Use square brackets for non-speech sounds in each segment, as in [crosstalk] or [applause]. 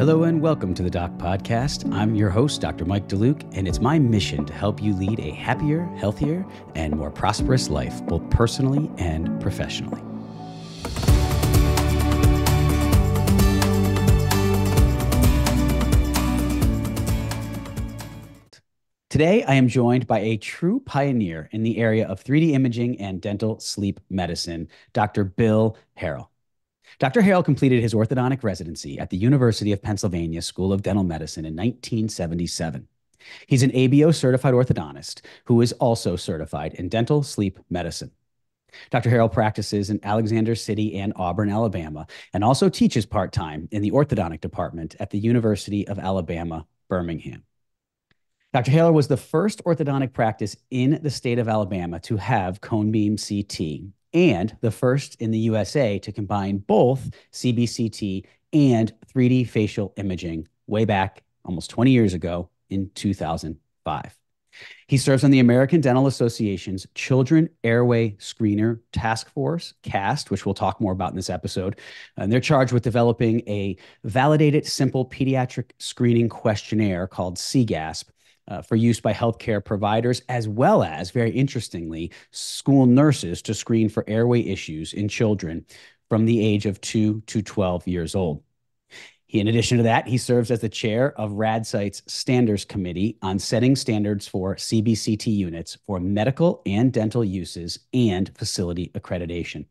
Hello and welcome to the Doc Podcast. I'm your host, Dr. Mike DeLuke, and it's my mission to help you lead a happier, healthier, and more prosperous life, both personally and professionally. Today, I am joined by a true pioneer in the area of 3D imaging and dental sleep medicine, Dr. Bill Harrell. Dr. Harrell completed his orthodontic residency at the University of Pennsylvania School of Dental Medicine in 1977. He's an ABO certified orthodontist who is also certified in dental sleep medicine. Dr. Harrell practices in Alexander City and Auburn, Alabama, and also teaches part time in the orthodontic department at the University of Alabama, Birmingham. Dr. Harrell was the first orthodontic practice in the state of Alabama to have cone beam CT, and the first in the USA to combine both CBCT and 3D facial imaging way back almost 20 years ago in 2005. He serves on the American Dental Association's Children Airway Screener Task Force, CAST, which we'll talk more about in this episode. And they're charged with developing a validated simple pediatric screening questionnaire called CGASP uh, for use by healthcare providers, as well as, very interestingly, school nurses to screen for airway issues in children from the age of 2 to 12 years old. He, in addition to that, he serves as the chair of RadSite's Standards Committee on setting standards for CBCT units for medical and dental uses and facility accreditation.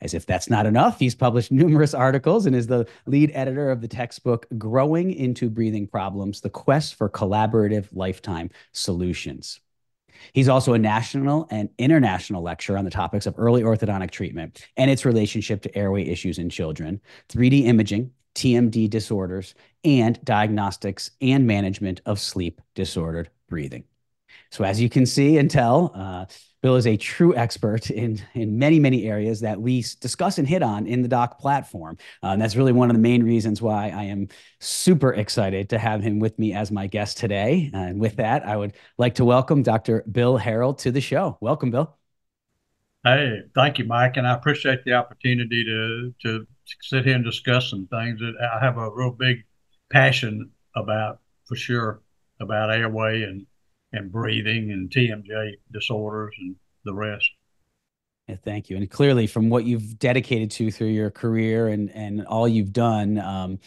As if that's not enough, he's published [laughs] numerous articles and is the lead editor of the textbook Growing into Breathing Problems The Quest for Collaborative Lifetime Solutions. He's also a national and international lecturer on the topics of early orthodontic treatment and its relationship to airway issues in children, 3D imaging, TMD disorders, and diagnostics and management of sleep disordered breathing. So, as you can see and tell, uh, Bill is a true expert in, in many, many areas that we discuss and hit on in the Doc platform. Uh, and that's really one of the main reasons why I am super excited to have him with me as my guest today. And with that, I would like to welcome Dr. Bill Harrell to the show. Welcome, Bill. Hey, thank you, Mike. And I appreciate the opportunity to, to sit here and discuss some things that I have a real big passion about, for sure, about airway and and breathing and TMJ disorders and the rest. Yeah, thank you. And clearly, from what you've dedicated to through your career and and all you've done, um,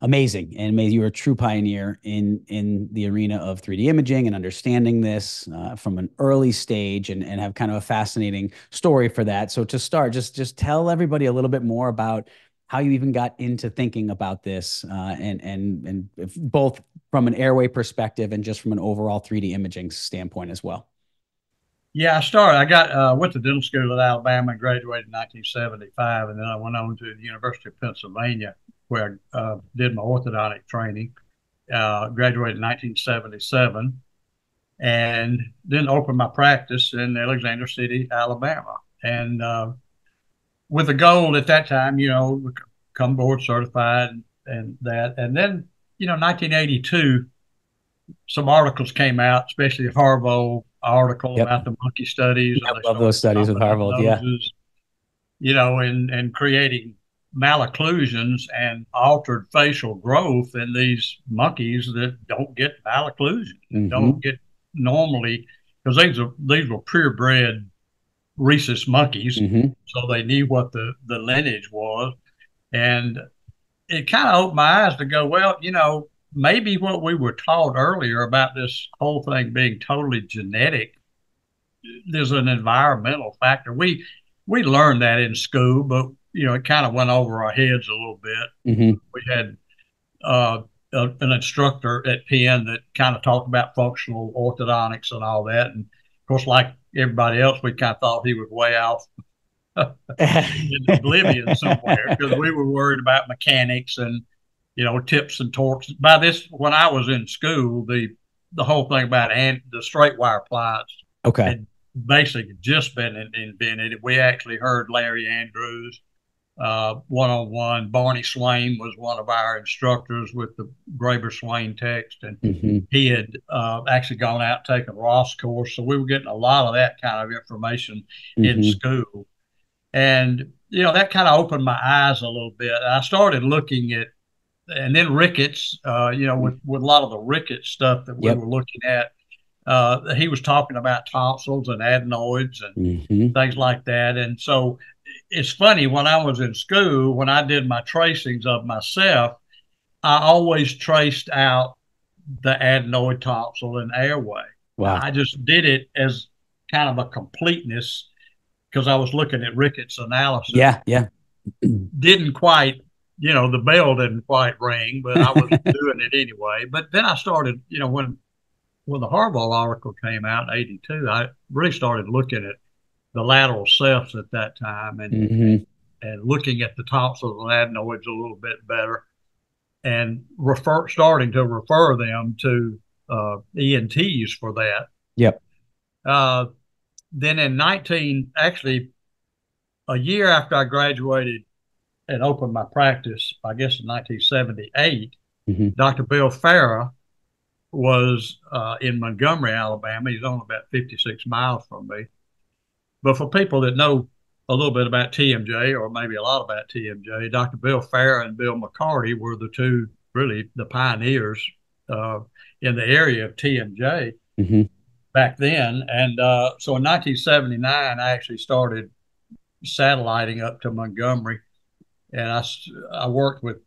amazing. And may you're a true pioneer in in the arena of 3D imaging and understanding this uh, from an early stage, and and have kind of a fascinating story for that. So to start, just just tell everybody a little bit more about how you even got into thinking about this uh, and and and both from an airway perspective and just from an overall 3D imaging standpoint as well. Yeah, I started. I got uh, went to dental school at Alabama and graduated in 1975, and then I went on to the University of Pennsylvania where I uh, did my orthodontic training. Uh, graduated in 1977, and then opened my practice in Alexander City, Alabama, and uh, with a goal at that time, you know, come board certified and that. And then, you know, 1982, some articles came out, especially Harvold article yep. about the monkey studies. I love those studies with Harvold, yeah. You know, and, and creating malocclusions and altered facial growth in these monkeys that don't get malocclusion, mm-hmm. don't get normally, because these are these were purebred rhesus monkeys, mm-hmm. so they knew what the the lineage was, and it kind of opened my eyes to go, well, you know, maybe what we were taught earlier about this whole thing being totally genetic, there's an environmental factor. We we learned that in school, but you know, it kind of went over our heads a little bit. Mm-hmm. We had uh, a, an instructor at Penn that kind of talked about functional orthodontics and all that, and of course, like everybody else, we kind of thought he was way off in oblivion [laughs] somewhere because we were worried about mechanics and you know tips and torques. By this, when I was in school, the the whole thing about and the straight wire pliers okay had basically just been invented. We actually heard Larry Andrews one on one. Barney Swain was one of our instructors with the Graber Swain text, and mm-hmm. he had uh, actually gone out and taken Roth course, so we were getting a lot of that kind of information mm-hmm. in school, and you know that kind of opened my eyes a little bit. I started looking at and then Ricketts. Uh, you know, with with a lot of the Ricketts stuff that we yep. were looking at, uh, he was talking about tonsils and adenoids and mm-hmm. things like that. And so it's funny when I was in school, when I did my tracings of myself, I always traced out the adenoid tonsil and airway. Wow. I just did it as kind of a completeness because I was looking at Ricketts analysis. Yeah, yeah. didn't quite, you know, the bell didn't quite ring, but I was [laughs] doing it anyway. But then I started, you know, when when the Harvold article came out in '82, I really started looking at the lateral cephs at that time and mm-hmm. and looking at the tonsils and adenoids a little bit better, and refer starting to refer them to uh, ENTs for that. Yep. Uh, then in 19, actually, a year after I graduated and opened my practice, I guess in 1978, mm-hmm. Dr. Bill Farrar was uh, in Montgomery, Alabama. He's only about 56 miles from me. But for people that know a little bit about TMJ or maybe a lot about TMJ, Dr. Bill Farrar and Bill McCarty were the two really the pioneers uh, in the area of TMJ. Mm-hmm back then. And uh, so in 1979, I actually started satelliting up to Montgomery, and I, I worked with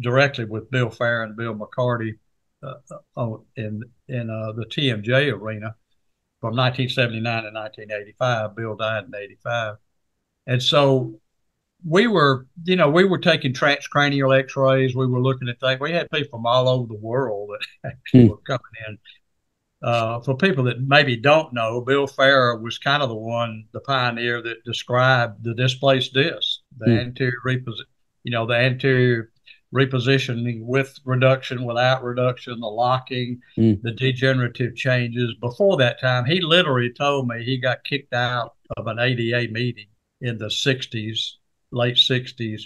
directly with Bill Farrar and Bill McCarty uh, uh in in uh, the TMJ arena from 1979 to 1985. Bill died in 85, and so we were, you know, we were taking transcranial X-rays. We were looking at things. We had people from all over the world that [laughs] actually hmm. were coming in uh, for people that maybe don't know, Bill Farrar was kind of the one, the pioneer that described the displaced disc, the mm. anterior reposition, you know, the anterior repositioning with reduction, without reduction, the locking, mm. the degenerative changes. Before that time, he literally told me he got kicked out of an ADA meeting in the 60s, late 60s,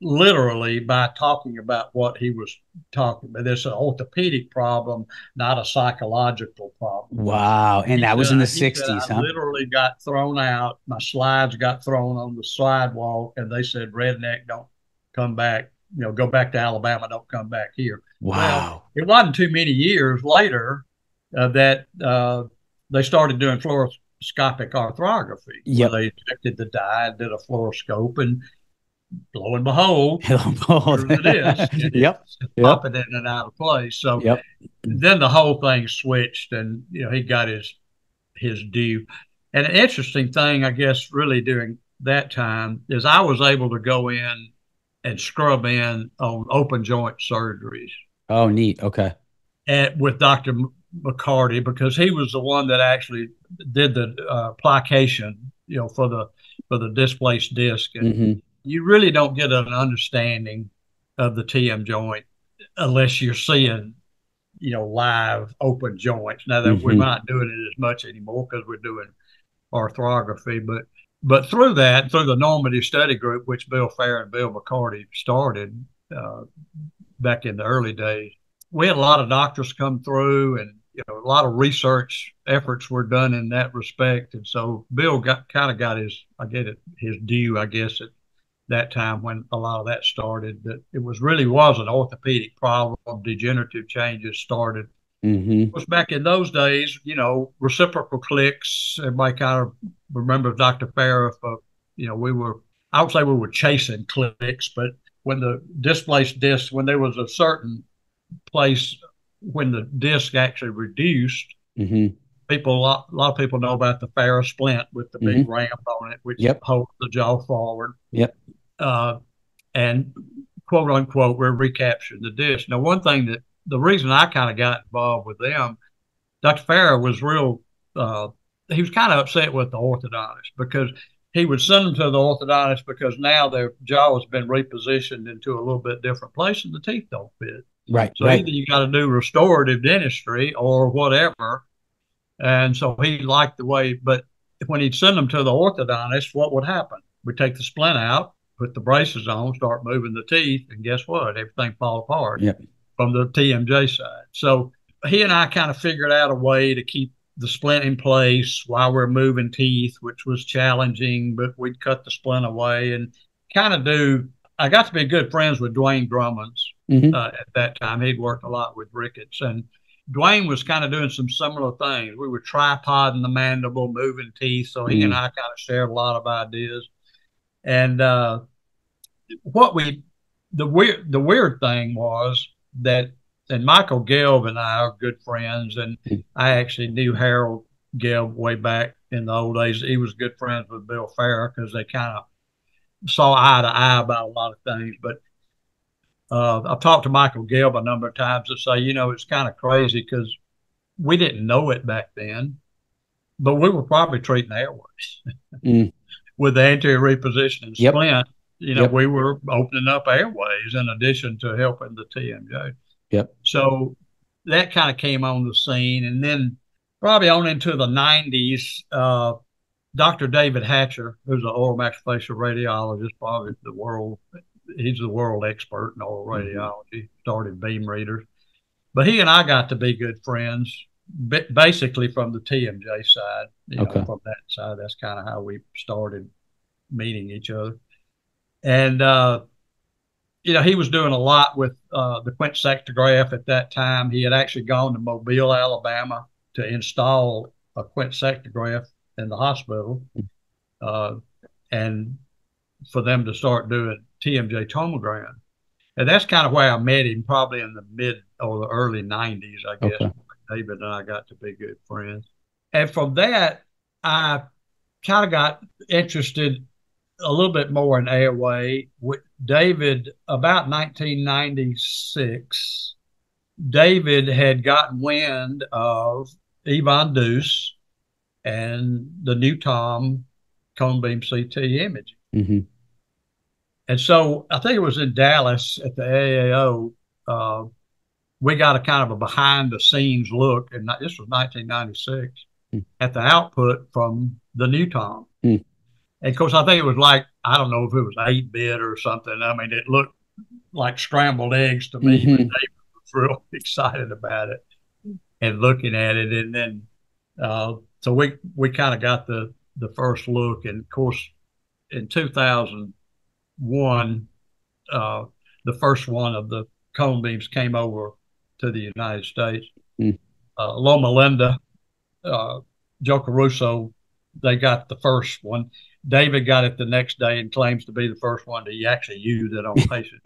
literally by talking about what he was talking about. This an orthopedic problem, not a psychological problem. Wow. And he that said, was in the 60s, said, huh? literally got thrown out. My slides got thrown on the sidewalk, and they said, Redneck, don't come back. You know, go back to Alabama. Don't come back here. Wow. Well, it wasn't too many years later uh, that uh, they started doing fluoroscopic arthrography. Yeah. They injected the dye, did a fluoroscope, and lo and behold, behold. it is. [laughs] yep. Popping in and out of place. So yep. then the whole thing switched, and you know he got his his due. And an interesting thing, I guess, really during that time is I was able to go in and scrub in on open joint surgeries. Oh, neat. Okay. And with Dr. McCarty because he was the one that actually did the uh, plication, you know, for the for the displaced disc. And mm-hmm you really don't get an understanding of the TM joint unless you're seeing, you know, live open joints. Now that mm-hmm. we're not doing it as much anymore because we're doing arthrography, but but through that, through the normative study group, which Bill Farrar and Bill McCarty started uh, back in the early days, we had a lot of doctors come through, and you know, a lot of research efforts were done in that respect. And so Bill got kind of got his, I get it, his due, I guess, at that time when a lot of that started. That it was really was an orthopedic problem. Degenerative changes started. Mm-hmm. was back in those days, you know, reciprocal clicks. Everybody kind of remembers Dr. Farrar. Uh, you know, we were, I would say we were chasing clicks, but when the displaced disc, when there was a certain place when the disc actually reduced, mm-hmm. people, a lot, a lot, of people know about the Farrar splint with the big mm-hmm. ramp on it, which yep. holds the jaw forward. Yep uh, and quote unquote, we're recapturing the disk. Now, one thing that the reason I kind of got involved with them, Dr. Farrar was real, uh, he was kind of upset with the orthodontist because he would send them to the orthodontist because now their jaw has been repositioned into a little bit different place and the teeth don't fit. Right. So right. either you got to do restorative dentistry or whatever. And so he liked the way, but when he'd send them to the orthodontist, what would happen? We'd take the splint out, put the braces on, start moving the teeth, and guess what? Everything fall apart yep. from the TMJ side. So he and I kind of figured out a way to keep the splint in place while we're moving teeth, which was challenging, but we'd cut the splint away and kind of do. I got to be good friends with Duane Grummons, mm-hmm. uh, at that time. He'd worked a lot with Ricketts, and Duane was kind of doing some similar things. We were tripoding the mandible, moving teeth, so he mm-hmm. and I kind of shared a lot of ideas. And uh, what we the weird the weird thing was that and Michael Gelb and I are good friends, and mm-hmm. I actually knew Harold Gelb way back in the old days. He was good friends with Bill Farrar because they kind of saw eye to eye about a lot of things. But uh, I've talked to Michael Gelb a number of times to say, you know, it's kind of crazy because we didn't know it back then, but we were probably treating airways mm. [laughs] with the anterior repositioning yep. splint. You know, yep. we were opening up airways in addition to helping the TMJ. Yep. So that kind of came on the scene, and then probably on into the 90s, uh, Dr. David Hatcher, who's an oral maxillofacial radiologist, probably the world, he's the world expert in oral mm-hmm. radiology, started beam readers. But he and I got to be good friends, basically from the TMJ side. You okay. know, from that side, that's kind of how we started meeting each other. And, uh, you know, he was doing a lot with uh, the Quint Sectograph at that time. He had actually gone to Mobile, Alabama, to install a Quint Sectograph in the hospital, uh, and for them to start doing TMJ tomogram. And that's kind of where I met him, probably in the mid or the early 90s, I guess. Okay. David and I got to be good friends. And from that, I kind of got interested a little bit more in airway. With David, about 1996, David had gotten wind of Yvonne Deuce and the NewTom cone beam CT image. Mm-hmm. And so I think it was in Dallas at the AAO. Uh, we got a kind of a behind the scenes look, and this was 1996 mm. at the output from the NewTom. And of course, I think it was like, I don't know if it was 8 bit or something. I mean, it looked like scrambled eggs to me, mm-hmm. but David was real excited about it and looking at it, and then uh, so we we kind of got the the first look, and of course, in 2001, uh, the first one of the cone beams came over to the United States. Mm. Uh, Loma Linda, uh, Joe Caruso, they got the first one. David got it the next day and claims to be the first one to actually use it on patients.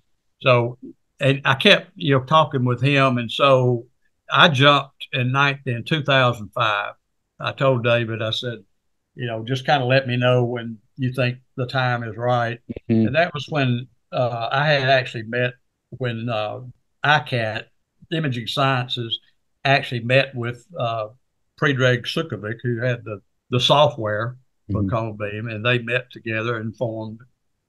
[laughs] so, and I kept you know talking with him, and so I jumped in night in 2005. I told David, I said, you know, just kind of let me know when you think the time is right. Mm-hmm. And that was when uh, I had actually met when uh, ICAT, Imaging Sciences, actually met with uh, Predrag Sukovic, who had the, the software for mm-hmm. Cone Beam, and they met together and formed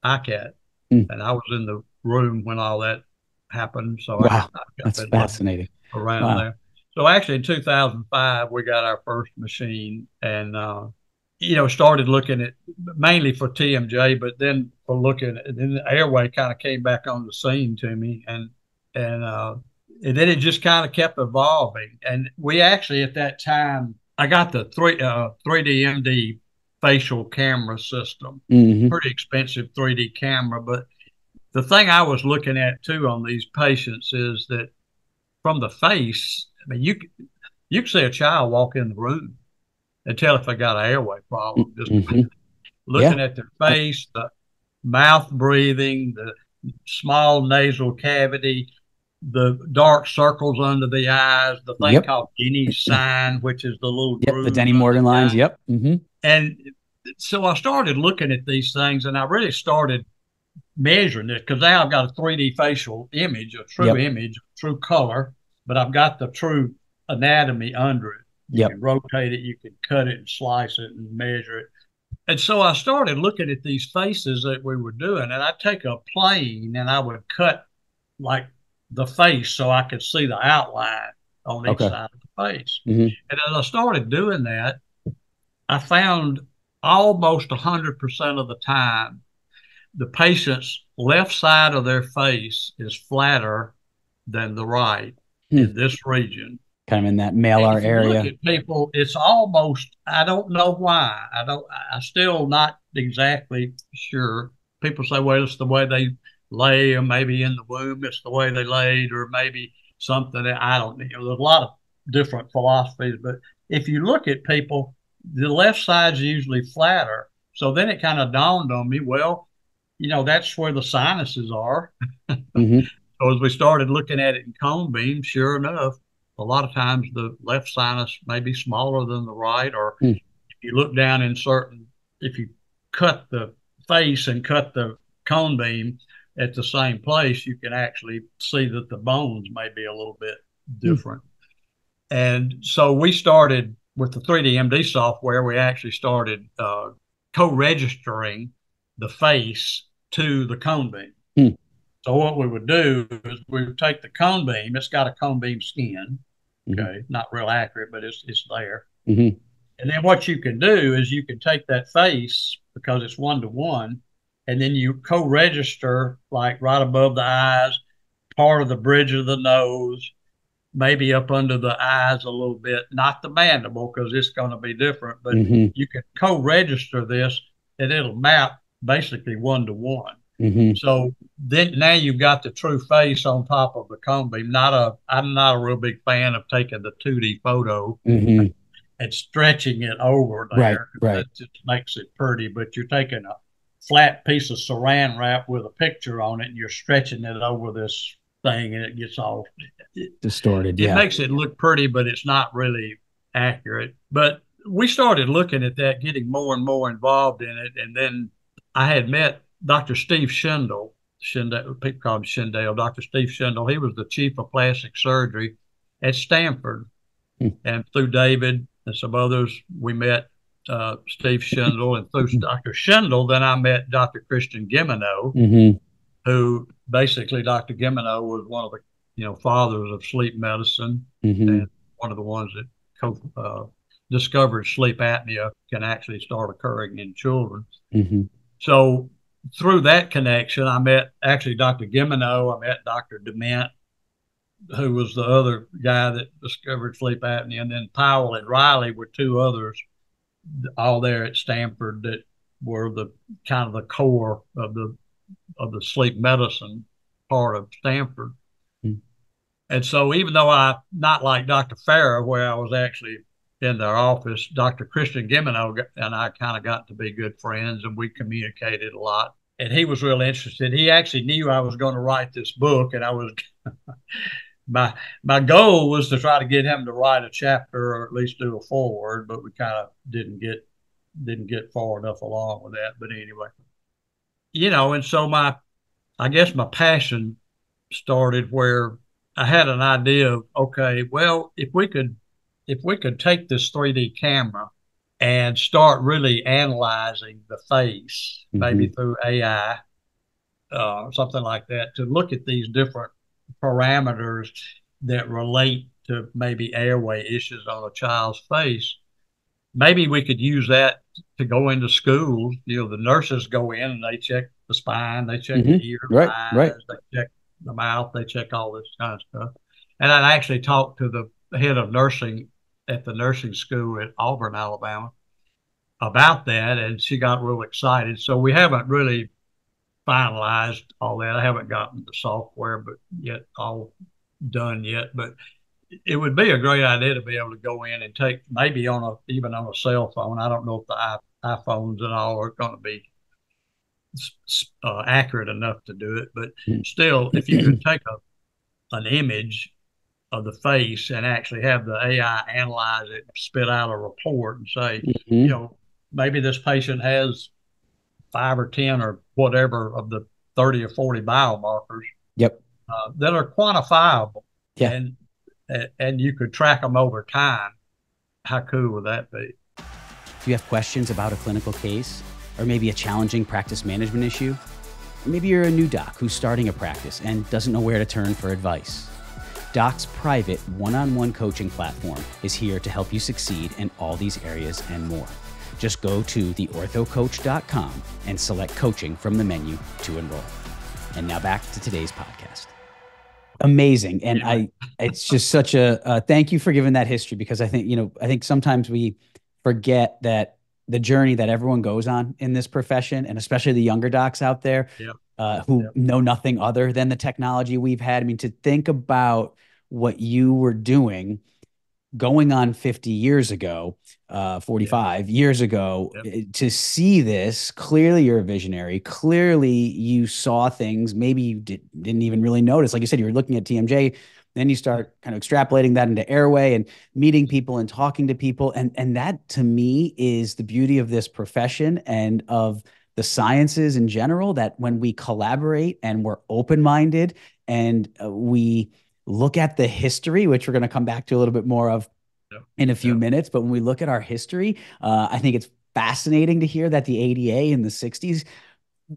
ICAT. Mm-hmm. And I was in the room when all that happened. So wow, I, I that's that fascinating around wow. there. So actually, in 2005, we got our first machine, and uh, you know started looking at mainly for TMJ, but then for looking, at, then the airway kind of came back on the scene to me, and and uh, and then it just kind of kept evolving. And we actually at that time, I got the three uh, 3D MD facial camera system, mm-hmm. pretty expensive 3D camera, but the thing I was looking at too on these patients is that from the face, I mean, you you can see a child walk in the room and tell if they got an airway problem just mm-hmm. looking yeah. at their face, the mouth breathing, the small nasal cavity, the dark circles under the eyes, the thing yep. called Dennie's [clears throat] sign, which is the little yep, the Dennie Morgan lines. Yep. Mm-hmm. And so I started looking at these things, and I really started measuring it because now I've got a 3D facial image, a true yep. image, true color, but I've got the true anatomy under it. You yep. can rotate it, you can cut it and slice it and measure it. And so I started looking at these faces that we were doing, and I'd take a plane and I would cut like the face so I could see the outline on each okay. side of the face. Mm-hmm. And as I started doing that, I found almost 100% of the time the patient's left side of their face is flatter than the right hmm. in this region. Kind of in that malar area. people, it's almost. I don't know why. I don't. I still not exactly sure. People say, "Well, it's the way they lay, or maybe in the womb it's the way they laid, or maybe something that I don't know. There's a lot of different philosophies, but if you look at people, the left side's usually flatter. So then it kind of dawned on me, well, you know, that's where the sinuses are. mm-hmm. So as we started looking at it in cone beam, sure enough, a lot of times the left sinus may be smaller than the right, or mm. if you look down in certain, if you cut the face and cut the cone beam at the same place, you can actually see that the bones may be a little bit hmm. different. Mm. And so we started with the 3D MD software, we actually started uh, co registering the face to the cone beam. Mm. So what we would do is we would take the cone beam. It's got a cone beam skin. Mm-hmm. Okay, not real accurate, but it's it's there. Mm-hmm. And then what you can do is you can take that face because it's one to one, and then you co-register like right above the eyes, part of the bridge of the nose, maybe up under the eyes a little bit, not the mandible because it's going to be different, but mm-hmm. you can co-register this and it'll map basically one to one. Mm-hmm. So then now you've got the true face on top of the cone beam. Not a, I'm not a real big fan of taking the 2D photo mm-hmm. and stretching it over there. Right, right. That just makes it pretty. But you're taking a flat piece of saran wrap with a picture on it, and you're stretching it over this thing, and it gets all distorted. It, yeah. makes it look pretty, but it's not really accurate. But we started looking at that, getting more and more involved in it, and then I had met Dr. Steve Schindel, Schindel people call him Schindel, Dr. Steve Schindel. He was the chief of plastic surgery at Stanford. Hmm. And through David and some others, we met uh, Steve Schindel. And through Dr. Schindel, then I met Dr. Christian Guilleminault, mm-hmm. who basically Dr. Guilleminault was one of the you know fathers of sleep medicine mm-hmm. and one of the ones that co- uh, discovered sleep apnea can actually start occurring in children. Mm-hmm. So through that connection, I met actually Dr. Guilleminault. I met Dr. Dement, who was the other guy that discovered sleep apnea, and then Powell and Riley were two others, all there at Stanford that were the kind of the core of the of the sleep medicine part of Stanford. Hmm. And so, even though I not like Dr. Farrar, where I was actually in their office, Dr. Christian Guilleminault and I kind of got to be good friends and we communicated a lot. And he was real interested. He actually knew I was going to write this book, and I was [laughs] my my goal was to try to get him to write a chapter or at least do a foreword, but we kind of didn't get didn't get far enough along with that. But anyway, you know, and so my I guess my passion started where I had an idea of okay, well, if we could if we could take this 3D camera and start really analyzing the face, mm-hmm. maybe through AI, uh, something like that, to look at these different parameters that relate to maybe airway issues on a child's face. Maybe we could use that to go into schools. You know, the nurses go in and they check the spine, they check mm-hmm. the ear, right, eyes, right. they check the mouth, they check all this kind of stuff. And I actually talked to the head of nursing at the nursing school at Auburn, Alabama, about that, and she got real excited. So we haven't really finalized all that. I haven't gotten the software, but yet all done yet. But it would be a great idea to be able to go in and take maybe on a even on a cell phone. I don't know if the iPhones and all are going to be uh, accurate enough to do it, but hmm. still, if you could take a an image of the face and actually have the AI analyze it, spit out a report, and say, mm-hmm. you know, maybe this patient has five or ten or whatever of the thirty or forty biomarkers. Yep. Uh, that are quantifiable. Yeah. And and you could track them over time. How cool would that be? Do you have questions about a clinical case, or maybe a challenging practice management issue? Maybe you're a new doc who's starting a practice and doesn't know where to turn for advice. Doc's private one on one coaching platform is here to help you succeed in all these areas and more. Just go to theorthocoach.com and select coaching from the menu to enroll. And now back to today's podcast. Amazing. And I, it's just such a uh, thank you for giving that history because I think, you know, I think sometimes we forget that the journey that everyone goes on in this profession and especially the younger docs out there. Uh, who yep. know nothing other than the technology we've had. I mean, to think about what you were doing going on 50 years ago, uh, 45 yeah. years ago, yep. Eh, to see this, clearly you're a visionary. Clearly you saw things maybe you did, didn't even really notice. Like you said, you were looking at TMJ, then you start kind of extrapolating that into airway and meeting people and talking to people. And, and that to me is the beauty of this profession and of the sciences in general, that when we collaborate and we're open-minded and uh, we, look at the history, which we're going to come back to a little bit more of yep. in a few yep. minutes. But when we look at our history, uh, I think it's fascinating to hear that the ADA in the 60s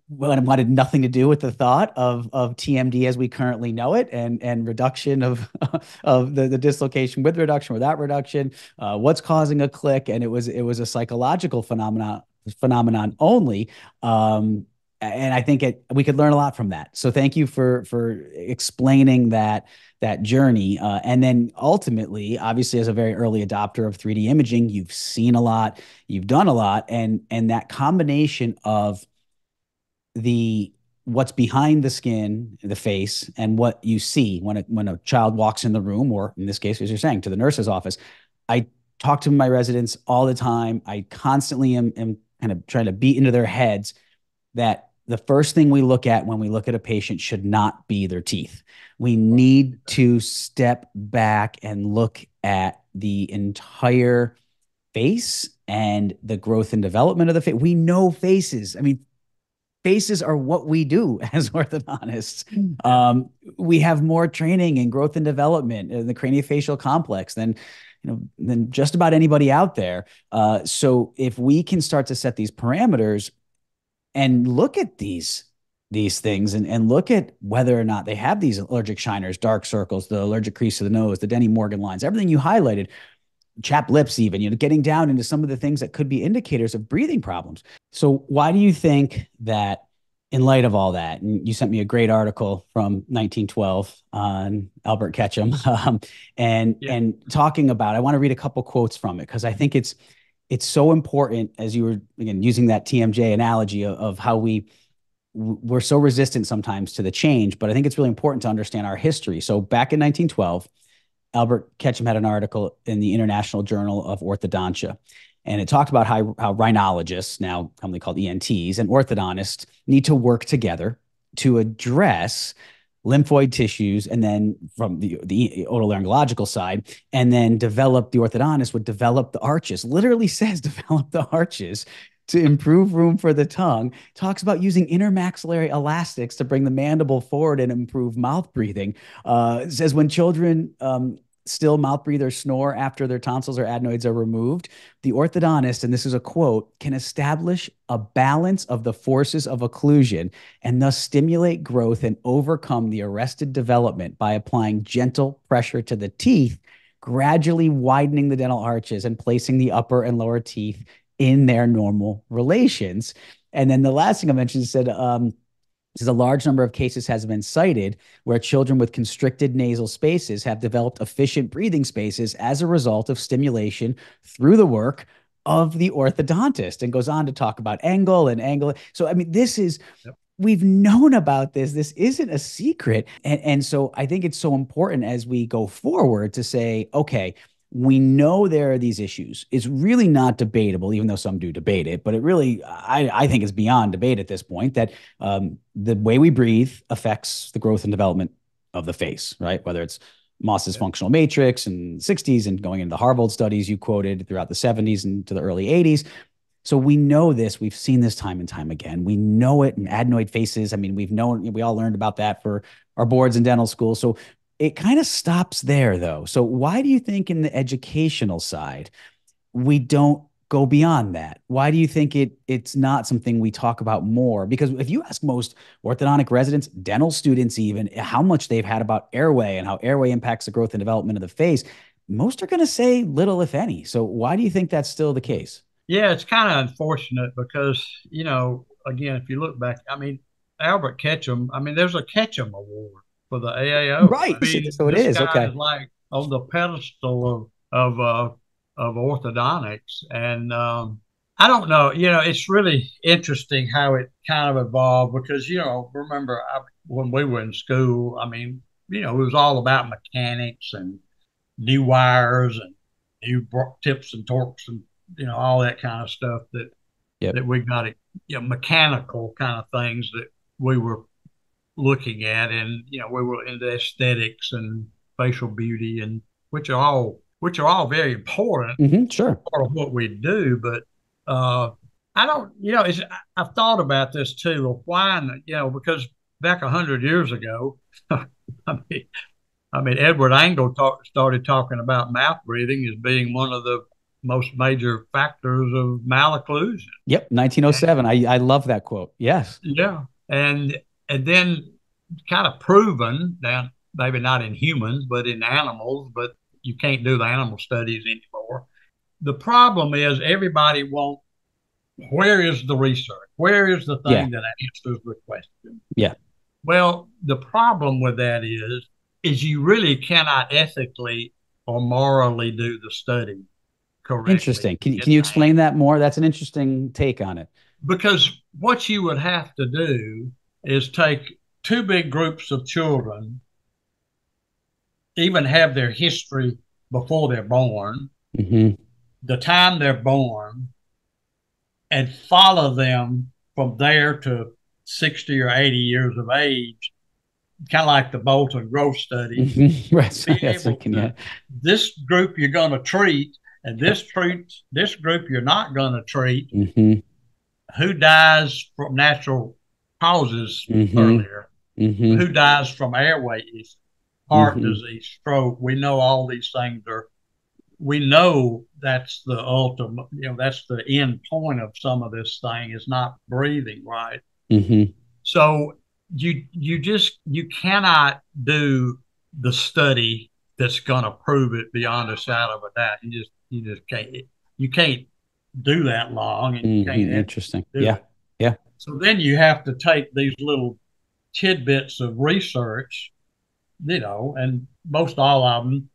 wanted nothing to do with the thought of of TMD as we currently know it and and reduction of [laughs] of the, the dislocation with reduction without reduction uh, what's causing a click and it was it was a psychological phenomenon phenomenon only um, and I think it, we could learn a lot from that. So thank you for for explaining that that journey. Uh, and then ultimately, obviously, as a very early adopter of 3D imaging, you've seen a lot, you've done a lot, and and that combination of the what's behind the skin, the face, and what you see when a when a child walks in the room, or in this case, as you're saying, to the nurse's office. I talk to my residents all the time. I constantly am, am kind of trying to beat into their heads that the first thing we look at when we look at a patient should not be their teeth. We need to step back and look at the entire face and the growth and development of the face. We know faces. I mean, faces are what we do [laughs] as orthodontists. Mm. Um, we have more training in growth and development in the craniofacial complex than you know than just about anybody out there. Uh, so if we can start to set these parameters and look at these these things and, and look at whether or not they have these allergic shiners, dark circles, the allergic crease of the nose, the Dennie Morgan lines, everything you highlighted, chap lips, even, you know, getting down into some of the things that could be indicators of breathing problems. So, why do you think that, in light of all that, and you sent me a great article from 1912 on Albert Ketchum, [laughs] um, and yeah. and talking about, I want to read a couple quotes from it because I think it's it's so important as you were again using that TMJ analogy of, of how we we're so resistant sometimes to the change, but I think it's really important to understand our history. So back in 1912, Albert Ketchum had an article in the International Journal of Orthodontia, and it talked about how, how rhinologists, now commonly called ENTs, and orthodontists need to work together to address lymphoid tissues, and then from the, the otolaryngological side, and then develop the orthodontist would develop the arches, literally [laughs] says develop the arches to improve room for the tongue. Talks about using intermaxillary elastics to bring the mandible forward and improve mouth breathing. Uh, says when children um, still mouth breathe or snore after their tonsils or adenoids are removed, the orthodontist, and this is a quote, can establish a balance of the forces of occlusion and thus stimulate growth and overcome the arrested development by applying gentle pressure to the teeth, gradually widening the dental arches and placing the upper and lower teeth in their normal relations. And then the last thing I mentioned said, um, a large number of cases has been cited where children with constricted nasal spaces have developed efficient breathing spaces as a result of stimulation through the work of the orthodontist and goes on to talk about angle and angle. So, I mean, this is, yep. we've known about this. This isn't a secret. And, and so I think it's so important as we go forward to say, okay, we know there are these issues. It's really not debatable, even though some do debate it, but it really, I, I think, is beyond debate at this point that um, the way we breathe affects the growth and development of the face, right? Whether it's Moss's functional matrix in the 60s and going into the Harvold studies you quoted throughout the 70s and to the early 80s. So we know this. We've seen this time and time again. We know it in adenoid faces. I mean, we've known, we all learned about that for our boards in dental school. So it kind of stops there, though. So, why do you think in the educational side we don't go beyond that? Why do you think it it's not something we talk about more? Because if you ask most orthodontic residents, dental students, even how much they've had about airway and how airway impacts the growth and development of the face, most are going to say little, if any. So, why do you think that's still the case? Yeah, it's kind of unfortunate because you know, again, if you look back, I mean, Albert Ketchum, I mean, there's a Ketchum Award for the AAO. Right. I mean, so it is. Okay. Is like on the pedestal of of uh, of orthodontics, and um, I don't know. You know, it's really interesting how it kind of evolved because, you know, remember I, when we were in school, I mean, you know, it was all about mechanics and new wires and new tips and torques and, you know, all that kind of stuff that, yep. that we got, you know, mechanical kind of things that we were looking at. And, you know, we were into aesthetics and facial beauty and which are all, which are all very important. Mm-hmm, sure. Part of what we do. But, uh, I don't, you know, I've thought about this too. Why, you know, because back a hundred years ago, [laughs] I mean, I mean, Edward Angle talk, started talking about mouth breathing as being one of the most major factors of malocclusion. Yep, 1907. And, I I love that quote. Yes. Yeah, and and then kind of proven now, maybe not in humans, but in animals, but you can't do the animal studies anymore the problem is everybody wants where is the research? Where is the thing yeah. that answers the question? Yeah. Well, the problem with that is is you really cannot ethically or morally do the study correctly. Interesting. Can, can you explain that more? That's an interesting take on it. Because what you would have to do is take two big groups of children, even have their history before they're born, mm-hmm the time they're born and follow them from there to 60 or 80 years of age, kind of like the Bolton growth study. Mm-hmm. [laughs] right. thinking, yeah. This group you're going to treat, and this treat this group you're not going to treat. Mm-hmm. Who dies from natural causes mm-hmm. earlier? Mm-hmm. Who dies from airway issues, heart mm-hmm. disease, stroke? We know all these things are we know that's the ultimate, you know, that's the end point of some of this thing is not breathing right. Mm-hmm. So you you just you cannot do the study that's going to prove it beyond a shadow of a doubt. You just you just can't you can't do that long. And you mm-hmm. can't Interesting. Yeah. It. Yeah. So then you have to take these little tidbits of research, you know, and most all of them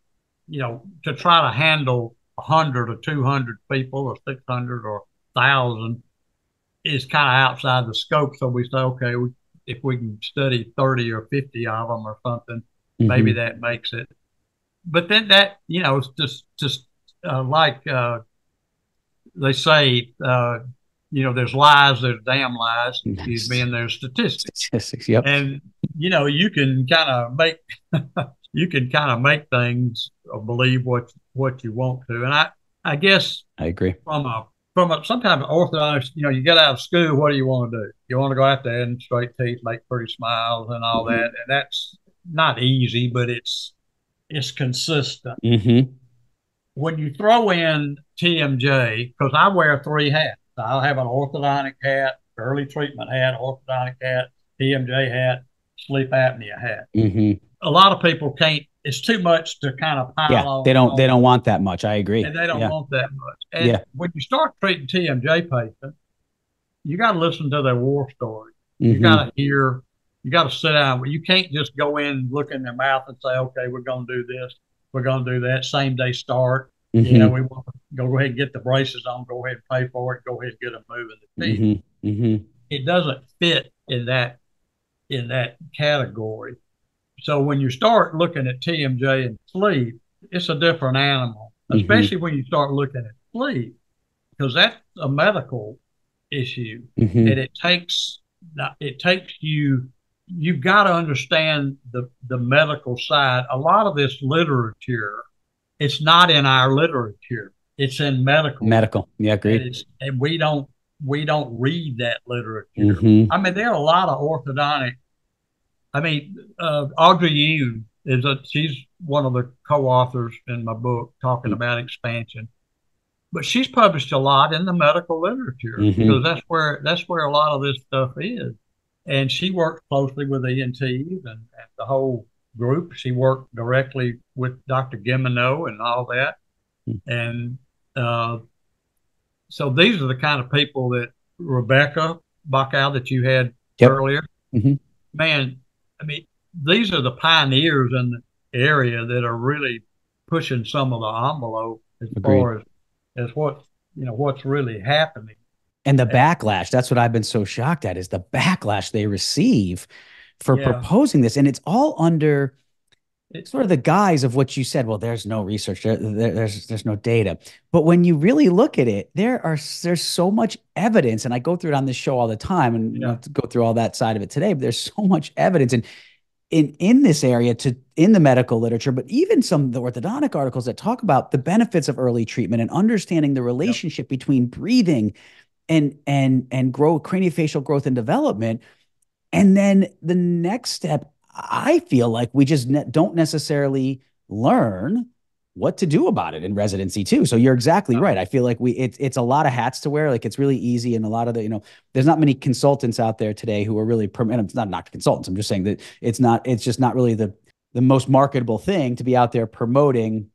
you know, to try to handle 100 or 200 people or 600 or 1,000 is kind of outside the scope. So we say, okay, we, if we can study 30 or 50 of them or something, mm-hmm. maybe that makes it. But then that, you know, it's just, just uh, like uh, they say, uh, you know, there's lies, there's damn lies, excuse me, and there's statistics. Statistics, yep. And, you know, you can kind of make, [laughs] you can kind of make things or believe what what you want to. And I I guess I agree from a from a sometimes orthodox, you know, you get out of school, what do you want to do? You want to go out there and straight teeth, make pretty smiles, and all mm-hmm. that, and that's not easy, but it's it's consistent. Mm-hmm. When you throw in TMJ, because I wear three hats, I'll have an orthodontic hat, early treatment hat, orthodontic hat, TMJ hat, sleep apnea hat. Mm-hmm. A lot of people can't it's too much to kind of pile yeah, on. They don't. They don't want that much. I agree. And they don't yeah. want that much. And yeah. when you start treating TMJ patients, you got to listen to their war story. Mm-hmm. You got to hear. You got to sit down. You can't just go in, look in their mouth, and say, "Okay, we're going to do this. We're going to do that." Same day start. Mm-hmm. You know, we want to go ahead and get the braces on. Go ahead and pay for it. Go ahead and get them moving the teeth. Mm-hmm. mm-hmm. It doesn't fit in that in that category. So when you start looking at TMJ and sleep, it's a different animal, mm-hmm. especially mm-hmm. when you start looking at sleep, because that's a medical issue, mm-hmm. and it takes it takes you. You've got to understand the the medical side. A lot of this literature, it's not in our literature. It's in medical. Medical, yeah, great. And, and we don't we don't read that literature. Mm-hmm. I mean, there are a lot of orthodontic I mean, uh, Audrey Yoon is a she's one of the co-authors in my book talking mm-hmm. about expansion, but she's published a lot in the medical literature mm-hmm. because that's where that's where a lot of this stuff is. And she works closely with ENTs and, and the whole group. She worked directly with Dr. Guilleminault and all that. Mm-hmm. And uh, so these are the kind of people that Rebecca Bockow that you had yep. earlier. Mm-hmm. Man, I mean, these are the pioneers in the area that are really pushing some of the envelope as Agreed. far as as what you know what's really happening. And the backlash, that's what I've been so shocked at is the backlash they receive for yeah. proposing this. And it's all under it's sort of the guise of what you said. Well, there's no research, there, there, there's there's no data. But when you really look at it, there are there's so much evidence, and I go through it on this show all the time, and yeah. to go through all that side of it today. But there's [laughs] so much evidence, and in in this area to in the medical literature, but even some of the orthodontic articles that talk about the benefits of early treatment and understanding the relationship yep. between breathing and and and grow craniofacial growth and development. And then the next step I feel like we just ne- don't necessarily learn what to do about it in residency too. So you're exactly right. I feel like we it's it's a lot of hats to wear. Like it's really easy, and a lot of the you know there's not many consultants out there today who are really. And it's not not consultants. I'm just saying that it's not. It's just not really the the most marketable thing to be out there promoting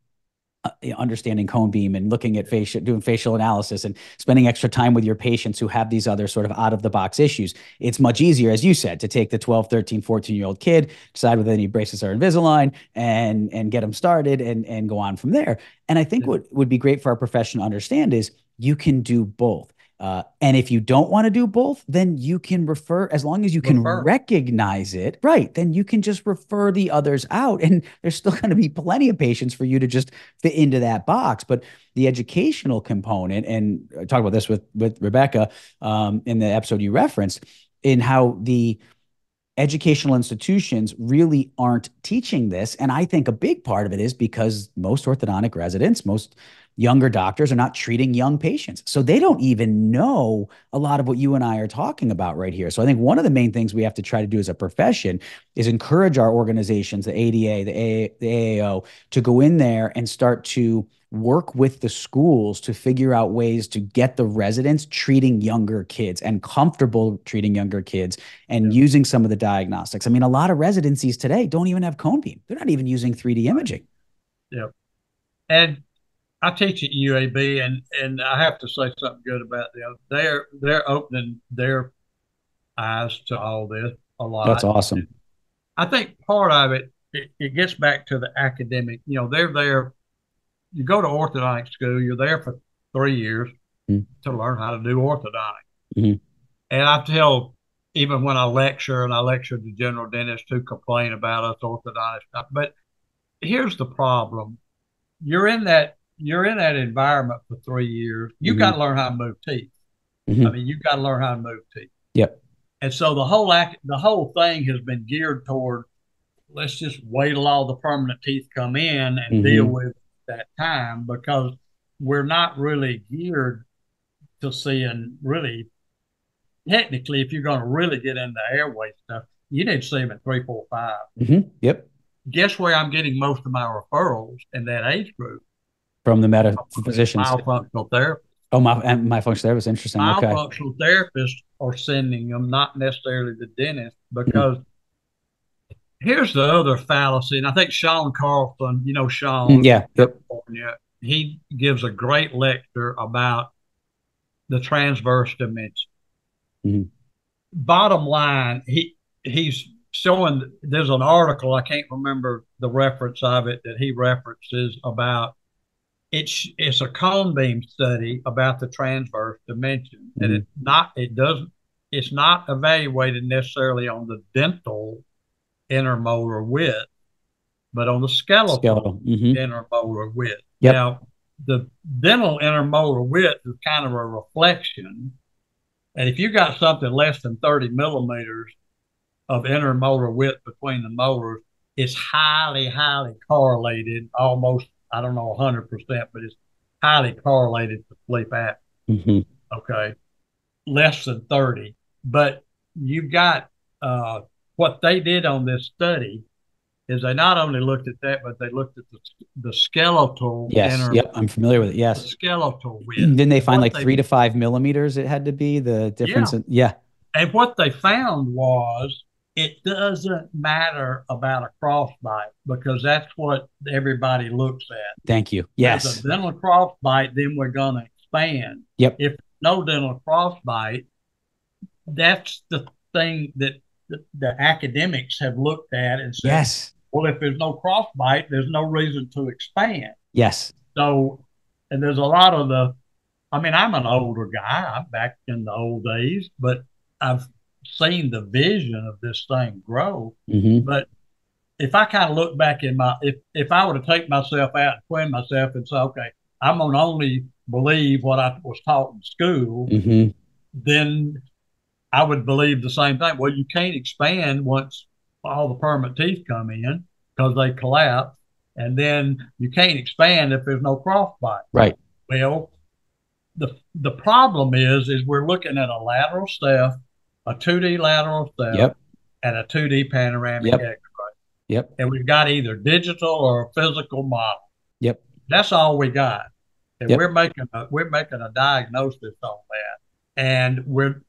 Uh, understanding cone beam and looking at facial doing facial analysis and spending extra time with your patients who have these other sort of out of the box issues. It's much easier as you said to take the 12 13 14 year old kid decide whether they need braces or invisalign and and get them started and and go on from there. And i think what would be great for our profession to understand is you can do both uh, and if you don't want to do both, then you can refer, as long as you can refer. recognize it, right? Then you can just refer the others out. And [laughs] there's still going to be plenty of patients for you to just fit into that box. But the educational component, and I talked about this with, with Rebecca um, in the episode you referenced, in how the educational institutions really aren't teaching this. And I think a big part of it is because most orthodontic residents, most younger doctors are not treating young patients. So they don't even know a lot of what you and I are talking about right here. So I think one of the main things we have to try to do as a profession is encourage our organizations, the ADA, the, a- the AAO, to go in there and start to work with the schools to figure out ways to get the residents treating younger kids and comfortable treating younger kids and yeah. using some of the diagnostics. I mean, a lot of residencies today don't even have cone beam. They're not even using 3D imaging. Yeah. And I teach at UAB, and and I have to say something good about them. They're they're opening their eyes to all this a lot. That's awesome. I think part of it, it, it gets back to the academic. You know, they're there. You go to orthodontic school. You're there for three years mm-hmm. to learn how to do orthodontic. Mm-hmm. And I tell even when I lecture, and I lecture the general dentists who complain about us orthodontic stuff. But here's the problem: you're in that you're in that environment for three years. You mm-hmm. got to learn how to move teeth. Mm-hmm. I mean, you got to learn how to move teeth. Yep. And so the whole act, the whole thing has been geared toward let's just wait till all the permanent teeth come in and mm-hmm. deal with that time because we're not really geared to seeing really technically if you're going to really get into airway stuff you need to see them at three four, five. Mm-hmm. Yep. Guess where I'm getting most of my referrals in that age group? From the meta physicians. Myofunctional therapist. Oh, my and myofunctional therapist. Is interesting. Myofunctional okay. therapists are sending them, not necessarily the dentist, because mm-hmm. here's the other fallacy, and I think Sean Carlson, you know Sean, mm, yeah, yep. he gives a great lecture about the transverse dimension. Mm-hmm. Bottom line, he he's showing. There's an article I can't remember the reference of it that he references about it's it's a cone beam study about the transverse dimension, mm-hmm. and it's not it doesn't it's not evaluated necessarily on the dental intermolar width, but on the skeletal, skeletal. Mm-hmm. intermolar width. Yep. Now, the dental intermolar width is kind of a reflection, and if you got something less than thirty millimeters of intermolar width between the molars, it's highly, highly correlated, almost I don't know 100%, but it's highly correlated to sleep apnea. Mm-hmm. Okay. Less than 30. But you've got uh, what they did on this study is they not only looked at that, but they looked at the, the skeletal. Yes. Inner, yep. I'm familiar with it. Yes. skeletal width. Didn't they find like they, three to five millimeters it had to be the difference? Yeah. In, yeah. And what they found was it doesn't matter about a crossbite because that's what everybody looks at. Thank you. Yes. If a dental crossbite, then we're going to expand. Yep. If no dental crossbite, that's the thing that the, the, academics have looked at and said, yes. well, if there's no crossbite, there's no reason to expand. Yes. So, and there's a lot of the I mean, I'm an older guy. I'm back in the old days, but I've seen the vision of this thing grow. Mm-hmm. But if I kind of look back in my, if if I were to take myself out and twin myself and say, okay, I'm gonna only believe what I was taught in school, mm-hmm. then I would believe the same thing. Well, you can't expand once all the permanent teeth come in because they collapse, and then you can't expand if there's no crossbite. Right. Well, the the problem is is we're looking at a lateral ceph, a 2D lateral ceph, yep. and a 2D panoramic yep. X-ray. Yep. And we've got either digital or physical model. Yep. That's all we got. And yep. we're making a we're making a diagnosis on that. And we're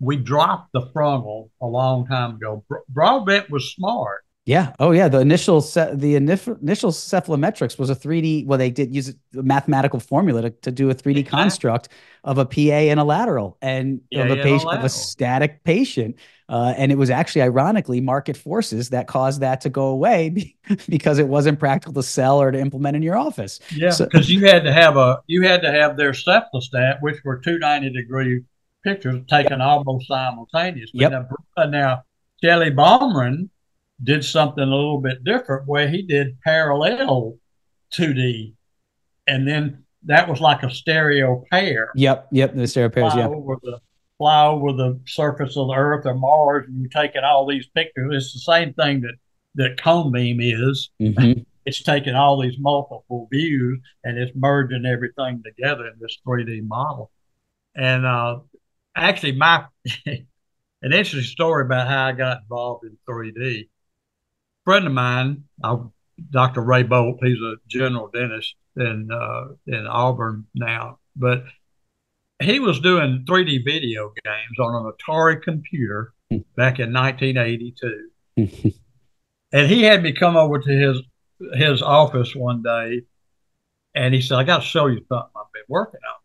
we dropped the frontal a long time ago. Broadbent was smart. Yeah. Oh, yeah. The initial set, the initial cephalometrics was a 3D. Well, they did use a mathematical formula to, to do a 3D exactly. construct of a PA and a lateral and of a patient a of a static patient. Uh, and it was actually ironically market forces that caused that to go away [laughs] because it wasn't practical to sell or to implement in your office. Yeah, because so, you had to have a you had to have their cephalostat, which were two ninety degree pictures taken yep. almost simultaneously. Yep. Now, now Kelly Baumrind did something a little bit different where he did parallel 2D, and then that was like a stereo pair. Yep, yep, the stereo pairs. Yeah, over the fly over the surface of the Earth or Mars, and you're taking all these pictures. It's the same thing that that cone beam is. Mm-hmm. It's taking all these multiple views and it's merging everything together in this 3D model. And uh, actually, my [laughs] an interesting story about how I got involved in 3D friend of mine, uh, Dr. Ray Bolt, he's a general dentist in uh, in Auburn now, but he was doing 3D video games on an Atari computer back in 1982, [laughs] and he had me come over to his his office one day, and he said, "I got to show you something I've been working on."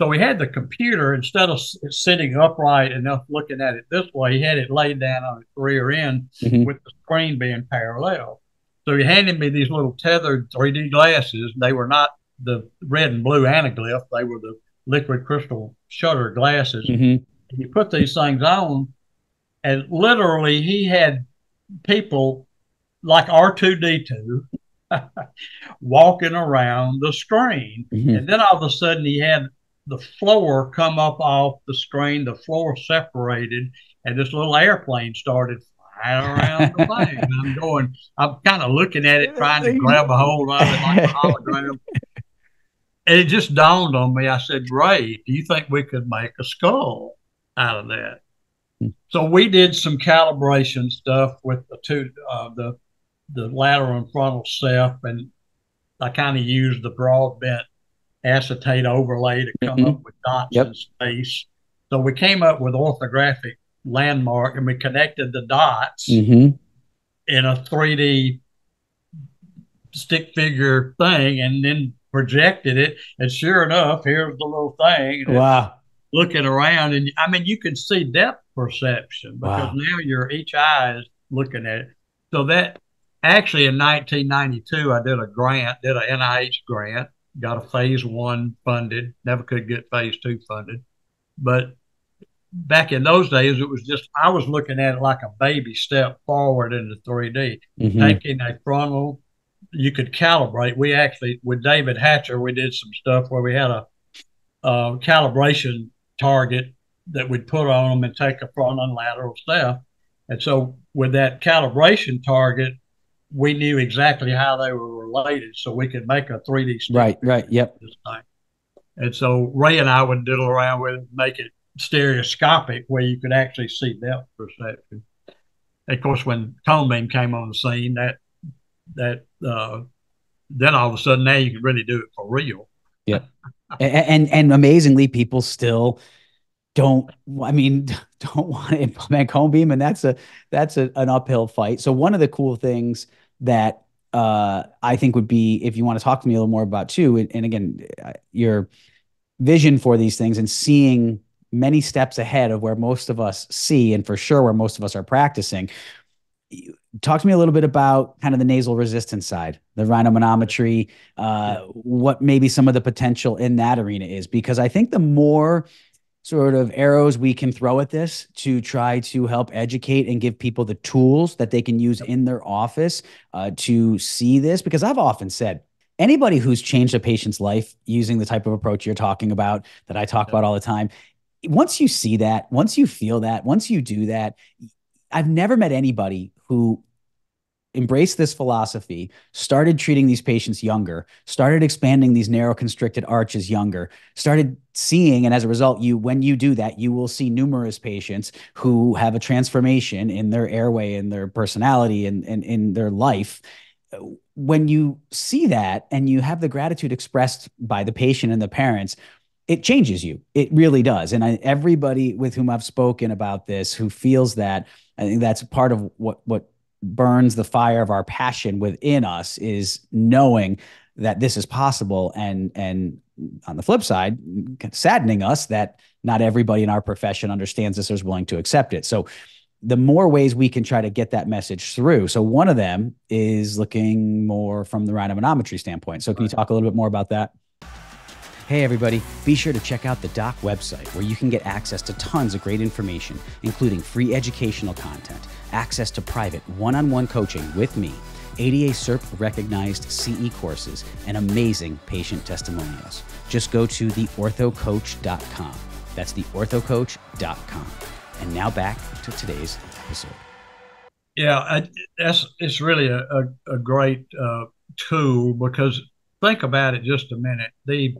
So we had the computer instead of sitting upright enough looking at it this way, he had it laid down on its rear end mm-hmm. with the screen being parallel. So he handed me these little tethered 3D glasses. They were not the red and blue anaglyph; they were the liquid crystal shutter glasses. Mm-hmm. And you put these things on, and literally he had people like R2D2 [laughs] walking around the screen. Mm-hmm. And then all of a sudden he had the floor come up off the screen, the floor separated, and this little airplane started flying around the [laughs] thing. And I'm going, I'm kind of looking at it, trying to grab a hold of it like a hologram. and it just dawned on me. I said, Ray, do you think we could make a skull out of that? So we did some calibration stuff with the two, uh, the the lateral and frontal ceph, and I kind of used the Broadbent acetate overlay to come mm-hmm. up with dots yep. in space. So we came up with orthographic landmark and we connected the dots mm-hmm. in a 3D stick figure thing and then projected it. And sure enough, here's the little thing. Wow. Looking around, and I mean, you can see depth perception because wow. now your each eye is looking at it. So that actually in 1992, I did a grant, did a NIH grant got a phase one funded, never could get phase two funded. But back in those days, it was just, I was looking at it like a baby step forward into 3D, mm-hmm. taking a frontal, you could calibrate. We actually, with David Hatcher, we did some stuff where we had a, a calibration target that we'd put on them and take a frontal and lateral ceph. And so with that calibration target, we knew exactly how they were related, so we could make a 3D. Right, right, yep. And so Ray and I would diddle around with it, make it stereoscopic, where you could actually see depth perception. Of course, when cone beam came on the scene, that that uh, then all of a sudden now you can really do it for real. Yeah, and, and and amazingly, people still don't i mean [laughs] don't want to implement cone beam and that's a that's a, an uphill fight so one of the cool things that uh, i think would be if you want to talk to me a little more about too and, and again uh, your vision for these things and seeing many steps ahead of where most of us see and for sure where most of us are practicing. Talk to me a little bit about kind of the nasal resistance side, the rhinomanometry, uh, what maybe some of the potential in that arena is, because I think the more sort of arrows we can throw at this to try to help educate and give people the tools that they can use in their office uh, to see this, because I've often said, anybody who's changed a patient's life using the type of approach you're talking about that I talk about all the time, once you see that, once you feel that, once you do that, I've never met anybody who embraced this philosophy, started treating these patients younger, started expanding these narrow constricted arches younger, started seeing, and as a result, you when you do that, you will see numerous patients who have a transformation in their airway, in their personality, and in, in, in their life. When you see that and you have the gratitude expressed by the patient and the parents, it changes you. It really does. And I, everybody with whom I've spoken about this who feels that, I think that's part of what what burns the fire of our passion within us is knowing that this is possible. And and on the flip side saddening us that not everybody in our profession understands this or is willing to accept it. So the more ways we can try to get that message through. So one of them is looking more from the rhinomanometry standpoint. So can you talk a little bit more about that? Hey, everybody, be sure to check out the Doc website where you can get access to tons of great information, including free educational content, access to private one on one coaching with me, ADA CERP recognized CE courses, and amazing patient testimonials. Just go to theorthocoach.com. That's theorthocoach.com. And now back to today's episode. Yeah, I, that's it's really a, a, a great uh, tool because think about it just a minute. The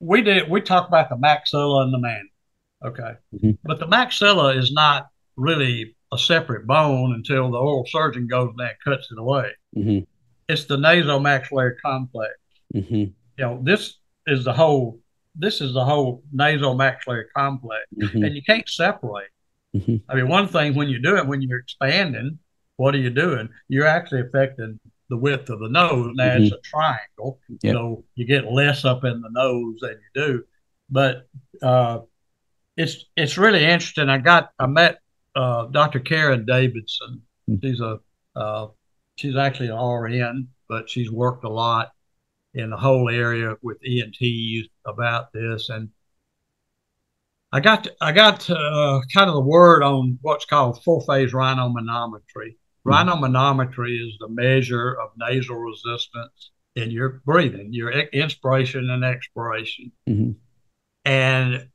we did we talked about the maxilla and the man, okay, mm-hmm. but the maxilla is not really a separate bone until the oral surgeon goes and cuts it away. Mm-hmm. It's the nasomaxillary complex. Mm-hmm. You know, this is the whole. This is the whole nasomaxillary complex, mm-hmm. and you can't separate. Mm-hmm. I mean, one thing when you do it, when you're expanding, what are you doing? You're actually affecting the width of the nose. Now mm-hmm. it's a triangle, yep. so you get less up in the nose than you do. But uh, it's it's really interesting. I got I met uh, Dr. Karen Davidson. Mm-hmm. She's a uh, she's actually an RN, but she's worked a lot in the whole area with ENTs about this. And I got to, I got to, uh, kind of the word on what's called four phase rhinomanometry. Rhinomanometry is the measure of nasal resistance in your breathing, your inspiration and expiration. Mm-hmm. And,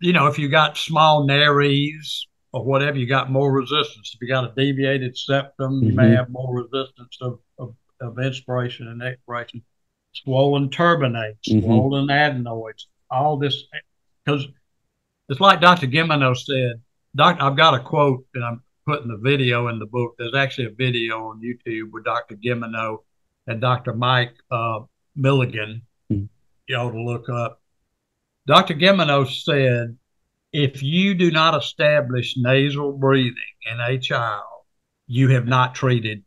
you know, if you got small nares or whatever, you got more resistance. If you got a deviated septum, mm-hmm. you may mm-hmm. have more resistance of, of, of, inspiration and expiration. Swollen turbinates, mm-hmm. swollen adenoids, all this, because it's like Dr. Guilleminault said. Doc, I've got a quote, and I'm putting the video in the book. There's actually a video on YouTube with Dr. Guilleminault and Dr. Mike uh, Milligan. Mm-hmm. You ought to look up. Dr. Guilleminault said, if you do not establish nasal breathing in a child, you have not treated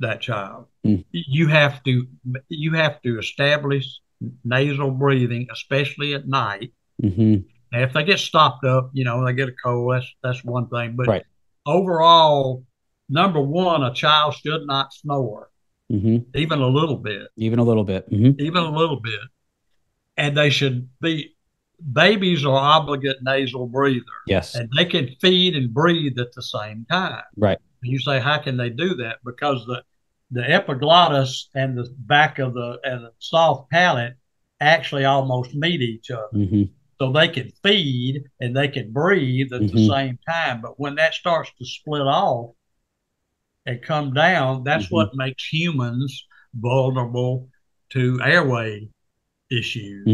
that child. Mm. You have to you have to establish nasal breathing, especially at night. Mm-hmm. And if they get stopped up, you know, they get a cold. That's that's one thing. But right overall, number one, a child should not snore, mm-hmm. even a little bit. Even a little bit. Mm-hmm. Even a little bit. And they should be, babies are obligate nasal breathers. Yes. And they can feed and breathe at the same time. Right. And you say, how can they do that? Because the, the epiglottis and the back of the, and the soft palate actually almost meet each other. Mm-hmm so they can feed and they can breathe at mm-hmm. the same time. But when that starts to split off and come down, that's mm-hmm. what makes humans vulnerable to airway issues.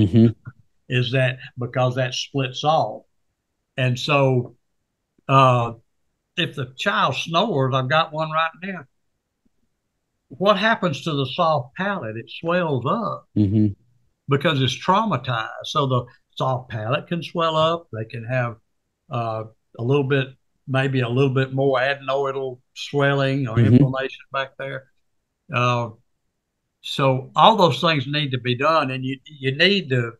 Is that because that splits off? And so, uh, if the child snores, I've got one right now. What happens to the soft palate? It swells up mm-hmm. because it's traumatized. So the soft palate can swell up. They can have uh, a little bit, maybe a little bit more adenoidal swelling or mm-hmm. inflammation back there. Uh, so all those things need to be done, and you you need to,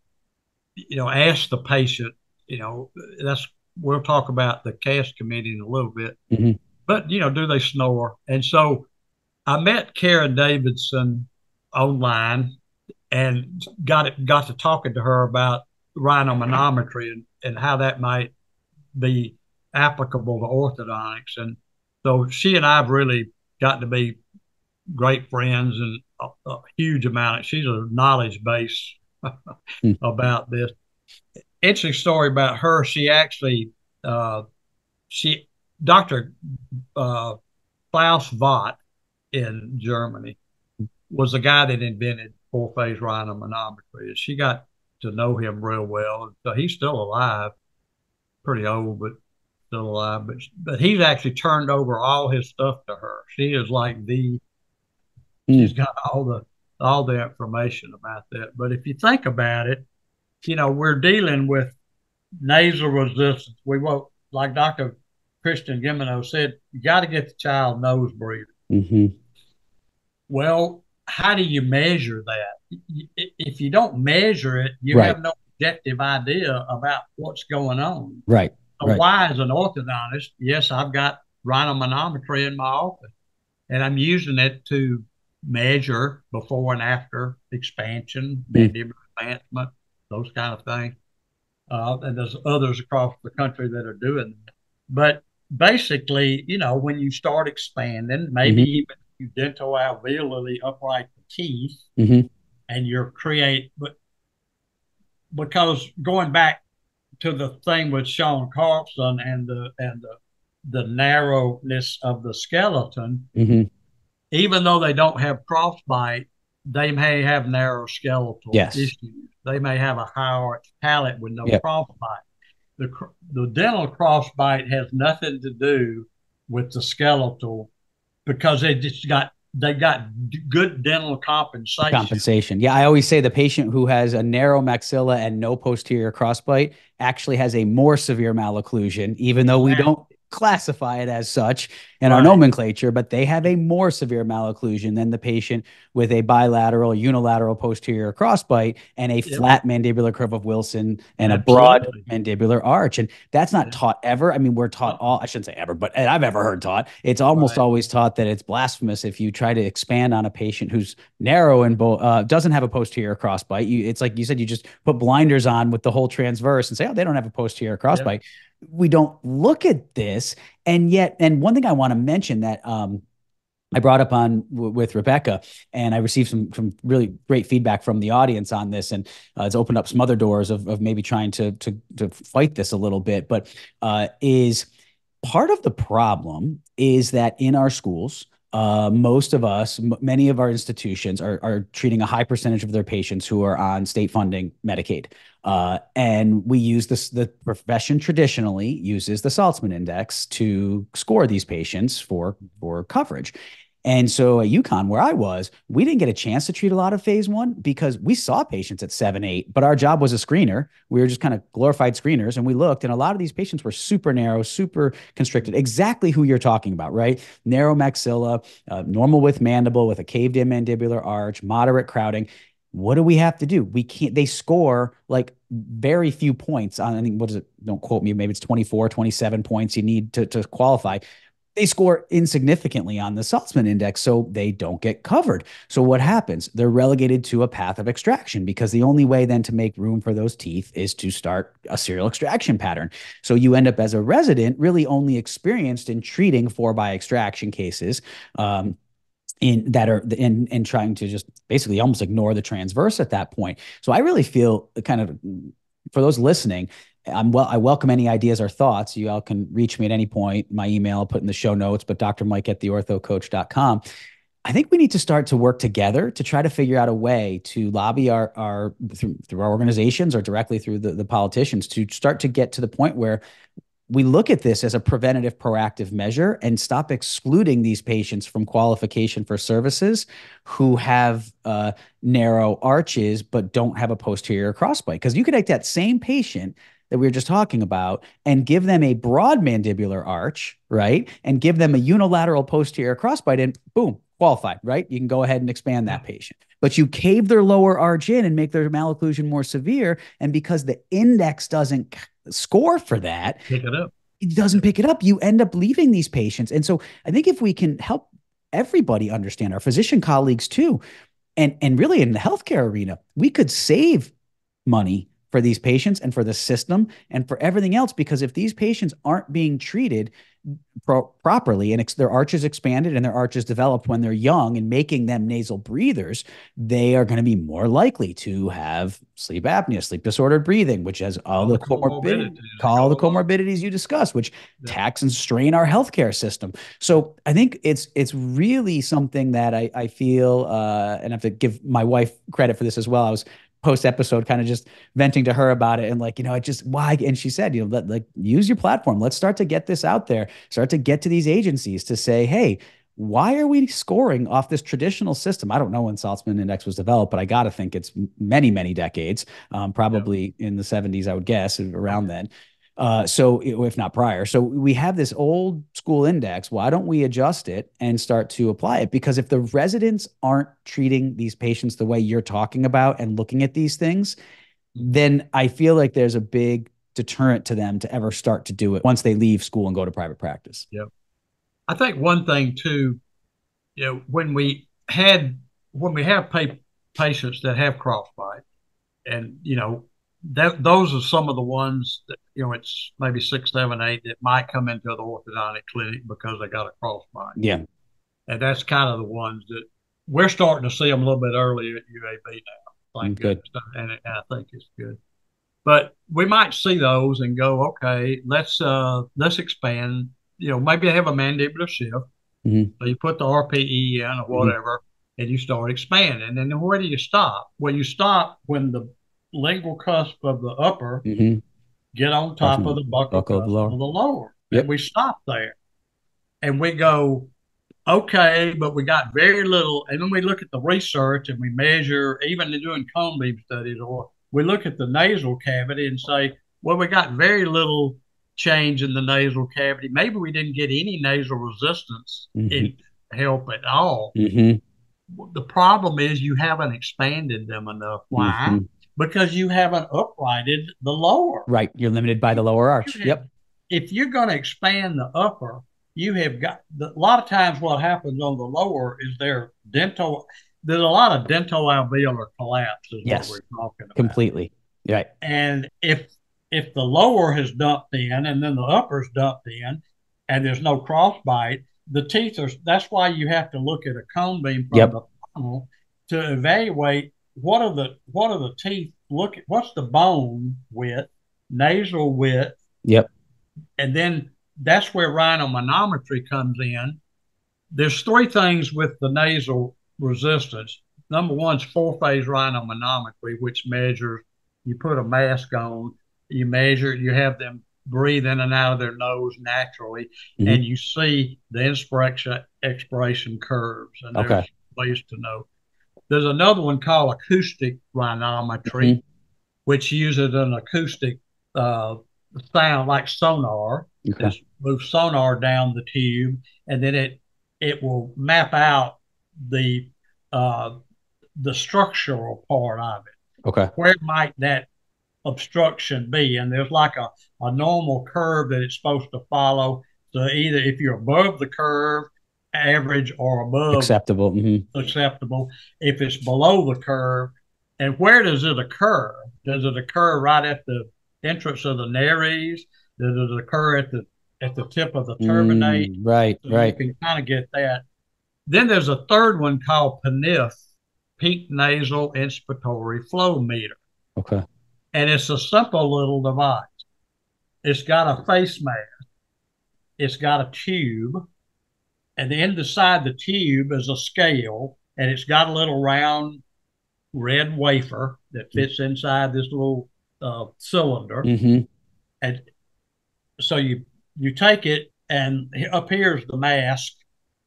you know, ask the patient. You know, that's we'll talk about the CAST committee in a little bit. Mm-hmm. but you know, do they snore? And so I met Karen Davidson online and got it got to talking to her about rhinomanometry and, and how that might be applicable to orthodontics. And so she and I have really got to be great friends and a, a huge amount. Of, She's a knowledge base. About this. Interesting story about her. She actually, uh, she, Dr. Uh, Klaus Vogt in Germany was the guy that invented four phase rhinomanometry. She got to know him real well. So he's still alive, pretty old, but still alive. But but he's actually turned over all his stuff to her. She is like the mm. she's got all the all the information about that. But if you think about it, you know, we're dealing with nasal resistance. We won't like Dr. Christian Guilleminault said, you got to get the child nose breathing. Mm-hmm. Well, how do you measure that? If you don't measure it, you right. have no objective idea about what's going on. Right. So right. Why, as an orthodontist, yes, I've got rhinomanometry in my office, and I'm using it to measure before and after expansion, mandibular advancement, those kind of things. Uh, and there's others across the country that are doing that. But basically, you know, when you start expanding, maybe mm-hmm. even you dental alveolarly upright the teeth, mm-hmm. and you're create, but because going back to the thing with Sean Carlson and the and the the narrowness of the skeleton, mm-hmm. Even though they don't have crossbite, they may have narrow skeletal yes. issues. They may have a high arch palate with no yep. crossbite. The the dental crossbite has nothing to do with the skeletal because they just got they got good dental compensation. Compensation. Yeah, I always say the patient who has a narrow maxilla and no posterior crossbite actually has a more severe malocclusion, even though we don't classify it as such in right. our nomenclature, but they have a more severe malocclusion than the patient with a bilateral, unilateral posterior crossbite and a yep. flat mandibular curve of Wilson and Absolutely. a broad mandibular arch. And that's not taught ever. I mean, we're taught all, I shouldn't say ever, but I've ever heard taught. It's almost right. always taught that it's blasphemous if you try to expand on a patient who's narrow and bo- uh, doesn't have a posterior crossbite. You, it's like you said, you just put blinders on with the whole transverse and say, oh, they don't have a posterior crossbite. Yep we don't look at this and yet and one thing i want to mention that um, I brought up on w- with Rebecca, and I received some some really great feedback from the audience on this, and uh, it's opened up some other doors of, of maybe trying to to to fight this a little bit. But uh, is part of the problem is that in our schools, uh, most of us, many of our institutions are, are treating a high percentage of their patients who are on state funding Medicaid. Uh, and we use this, the profession traditionally uses the Salzmann index to score these patients for, for coverage. And so at UConn, where I was, we didn't get a chance to treat a lot of phase one because we saw patients at seven, eight, but our job was a screener. We were just kind of glorified screeners. And we looked, and a lot of these patients were super narrow, super constricted, exactly who you're talking about, right? Narrow maxilla, uh, normal with mandible, with a caved in mandibular arch, moderate crowding. What do we have to do? We can't, they score like very few points on, I think, what is it? Don't quote me. Maybe it's 24, 27 points you need to, to qualify they score insignificantly on the Salzmann index, so they don't get covered. So what happens? They're relegated to a path of extraction because the only way then to make room for those teeth is to start a serial extraction pattern. So you end up as a resident really only experienced in treating four by extraction cases. Um, in that are in in trying to just basically almost ignore the transverse at that point. So I really feel kind of for those listening, I'm well. I welcome any ideas or thoughts. You all can reach me at any point. My email I'll put in the show notes, but Dr. Mike at theorthocoach.com. I think we need to start to work together to try to figure out a way to lobby our our through, through our organizations or directly through the, the politicians to start to get to the point where we look at this as a preventative proactive measure and stop excluding these patients from qualification for services who have uh, narrow arches but don't have a posterior crossbite because you could take that same patient that we were just talking about and give them a broad mandibular arch, right? And give them a unilateral posterior crossbite and boom, qualified, right? You can go ahead and expand that patient. But you cave their lower arch in and make their malocclusion more severe. And because the index doesn't score for that, pick it up. it doesn't pick it up. You end up leaving these patients. And so I think if we can help everybody understand, our physician colleagues too, and and really in the healthcare arena, we could save money for these patients and for the system and for everything else because if these patients aren't being treated pro- properly and ex- their arches expanded and their arches developed when they're young and making them nasal breathers, they are going to be more likely to have sleep apnea, sleep disordered breathing, which has all, all the, comorbidities, all the comorbidities you discussed, which yeah. tax and strain our healthcare system. So I think it's it's really something that I, I feel, uh, and I have to give my wife credit for this as well. I was post episode kind of just venting to her about it and like you know i just why and she said you know let, like use your platform let's start to get this out there start to get to these agencies to say hey why are we scoring off this traditional system? I don't know when Salzmann Index was developed, but I got to think it's many, many decades, um, probably yeah. in the 70s, I would guess, around then. Uh, so if not prior, so we have this old school index. Why don't we adjust it and start to apply it? Because if the residents aren't treating these patients the way you're talking about and looking at these things, then I feel like there's a big deterrent to them to ever start to do it once they leave school and go to private practice. Yep. I think one thing too, you know, when we had when we have pa- patients that have crossbite, and you know, that those are some of the ones that you know it's maybe six, seven, eight that might come into the orthodontic clinic because they got a crossbite. Yeah, and that's kind of the ones that we're starting to see them a little bit earlier at UAB now. Thank good, and, and I think it's good. But we might see those and go, okay, let's uh let's expand. You know, maybe have a mandibular shift. Mm-hmm. So you put the RPE in or mm-hmm. whatever, mm-hmm. and you start expanding. And then where do you stop? Well, you stop when the lingual cusp of the upper mm-hmm. Get on top of the buccal cusp of the lower. Of the lower. Yep. And we stop there. And we go, okay, but we got very little. And then we look at the research and we measure, even doing cone beam studies, or we look at the nasal cavity and say, well, we got very little change in the nasal cavity. Maybe we didn't get any nasal resistance mm-hmm. in help at all. Mm-hmm. The problem is you haven't expanded them enough. Why? Mm-hmm because you haven't uprighted the lower. Right. You're limited by the lower arch. Have, yep. If you're going to expand the upper, you have got the, a lot of times what happens on the lower is there dental. There's a lot of dental alveolar collapse. Is yes. what we're talking about. Completely. Right. And if if the lower has dumped in and then the upper's dumped in, and there's no crossbite, the teeth are. That's why you have to look at a cone beam from yep. the funnel to evaluate what are the what are the teeth look at what's the bone width nasal width? Yep. And then that's where rhinomanometry comes in. There's three things with the nasal resistance. Number one is four phase rhinomanometry which measures you put a mask on you measure you have them breathe in and out of their nose naturally mm-hmm. and you see the inspiration expiration curves and okay. there's ways to know there's another one called acoustic rhinometry, mm-hmm. which uses an acoustic uh, sound like sonar. Okay. Just move sonar down the tube, and then it it will map out the uh, the structural part of it. Okay. Where might that obstruction be? And there's like a, a normal curve that it's supposed to follow. So either if you're above the curve, average or above acceptable. Mm-hmm. Acceptable. If it's below the curve, and where does it occur? Does it occur right at the entrance of the nares? Does it occur at the at the tip of the turbinate? Mm, right, so right. You can kind of get that. Then there's a third one called PNIF, peak nasal inspiratory flow meter. Okay. And it's a simple little device. It's got a face mask. It's got a tube and then beside the tube is a scale, and it's got a little round red wafer that fits inside this little uh, cylinder. Mm-hmm. And so you you take it, and up here is the mask.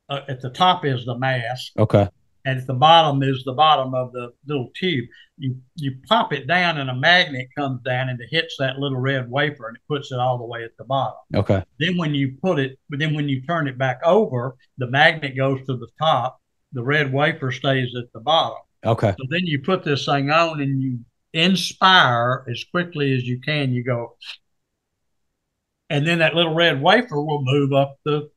Uh, at the top is the mask. Okay and at the bottom is the bottom of the little tube. You you pop it down, and a magnet comes down and it hits that little red wafer, and it puts it all the way at the bottom. Okay. Then when you put it, but then when you turn it back over, the magnet goes to the top. The red wafer stays at the bottom. Okay. So then you put this thing on, and you inspire as quickly as you can. You go, and then that little red wafer will move up the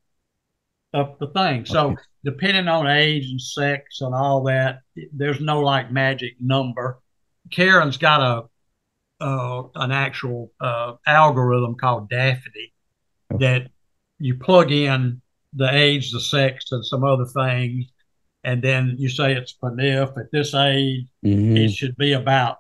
up the thing. So okay. depending on age and sex and all that, there's no like magic number. Karen's got a uh, an actual uh, algorithm called Daffy okay. that you plug in the age, the sex, and some other things, and then you say it's PNIF at this age. Mm-hmm. It should be about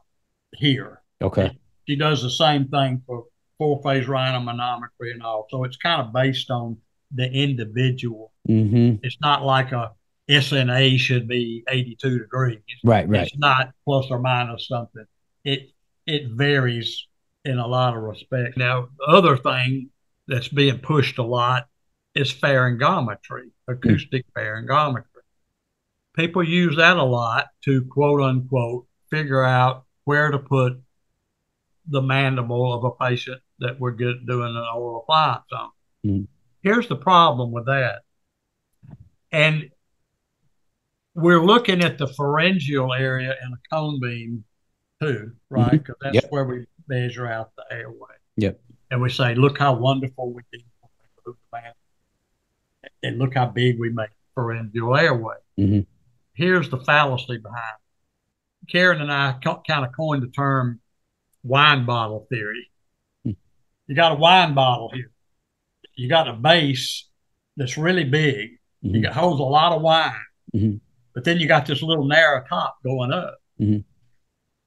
here. Okay. She does the same thing for four phase rhinomanometry and all. So it's kind of based on the individual. Mm-hmm. It's not like a SNA should be 82 degrees. Right, right. It's not plus or minus something. It it varies in a lot of respects. Now, the other thing that's being pushed a lot is pharyngometry, acoustic mm-hmm. pharyngometry. People use that a lot to quote unquote figure out where to put the mandible of a patient that we're good, doing an oral appliance on. Mm-hmm. Here's the problem with that. And we're looking at the pharyngeal area in a cone beam too, right? Because mm-hmm. that's yep. where we measure out the airway. Yep. And we say, look how wonderful we did. And look how big we make pharyngeal airway. Mm-hmm. Here's the fallacy behind it. Karen and I co- kind of coined the term wine bottle theory. Hmm. You got a wine bottle here. You got a base that's really big. Mm-hmm. You got holds a lot of wine, mm-hmm. but then you got this little narrow top going up. Mm-hmm.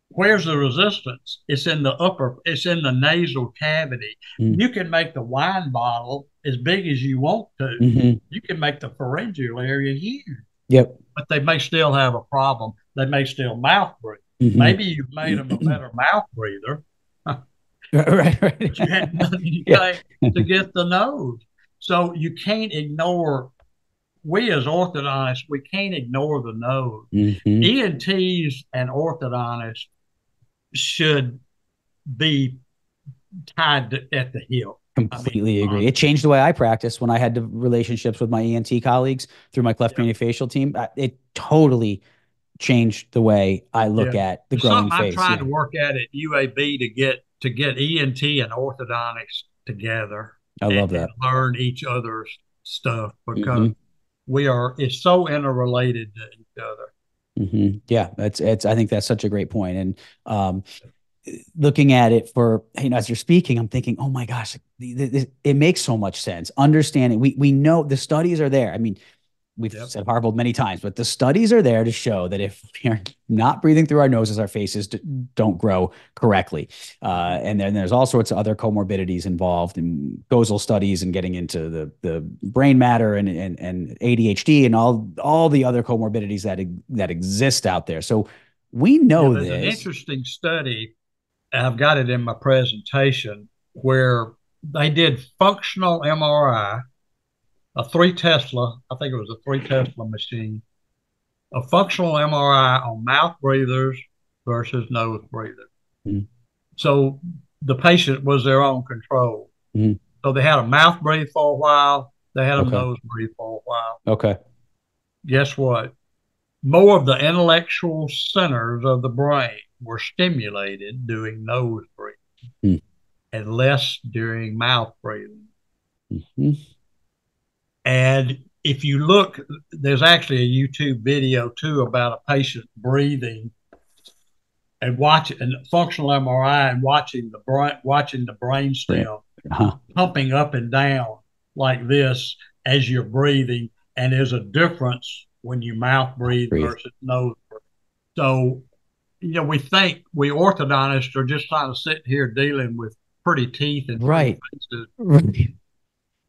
Where's the resistance? It's in the upper. It's in the nasal cavity. Mm-hmm. You can make the wine bottle as big as you want to. Mm-hmm. You can make the pharyngeal area huge. Yep. But they may still have a problem. They may still mouth breathe. Mm-hmm. Maybe you've made them a [clears throat] better mouth breather. [laughs] right, right. You had nothing [laughs] yeah. to get the nose. So you can't ignore. We as orthodontists, we can't ignore the nose. Mm-hmm. ENTs and orthodontists should be tied to, at the hip. Completely I mean, agree. Um, it changed the way I practice when I had the relationships with my ENT colleagues through my cleft yeah. facial team. It totally changed the way I look yeah. at the growing Something face. I'm trying yeah. to work at at UAB to get to get ENT and orthodontics together. I and, love that. learn each other's stuff because mm-hmm. we are it's so interrelated to each other. Mm-hmm. Yeah, it's it's. I think that's such a great point. And um, looking at it for you know as you're speaking, I'm thinking, oh my gosh, it makes so much sense. Understanding we we know the studies are there. I mean, we've yep. said Harvold many times, but the studies are there to show that if [laughs] we're not breathing through our noses, our faces don't grow correctly. Uh, and then there's all sorts of other comorbidities involved in Gozal studies and getting into the the brain matter and and, and ADHD and all all the other comorbidities that that exist out there. So we know yeah, there's this. an interesting study. I've got it in my presentation where they did functional MRI a three Tesla, I think it was a three Tesla machine, a functional MRI on mouth breathers versus nose breathers. Mm-hmm. So the patient was their own control. Mm-hmm. So they had a mouth breathe for a while, they had a okay. nose breathe for a while. Okay. Guess what? More of the intellectual centers of the brain were stimulated doing nose breathing mm-hmm. and less during mouth breathing. Mm-hmm. And if you look, there's actually a YouTube video too about a patient breathing and watching and functional MRI and watching the brain, watching the brain stem uh-huh. pumping up and down like this as you're breathing. And there's a difference when you mouth breathe, breathe. versus nose breathe. So, you know, we think we orthodontists are just trying to sit here dealing with pretty teeth and right. right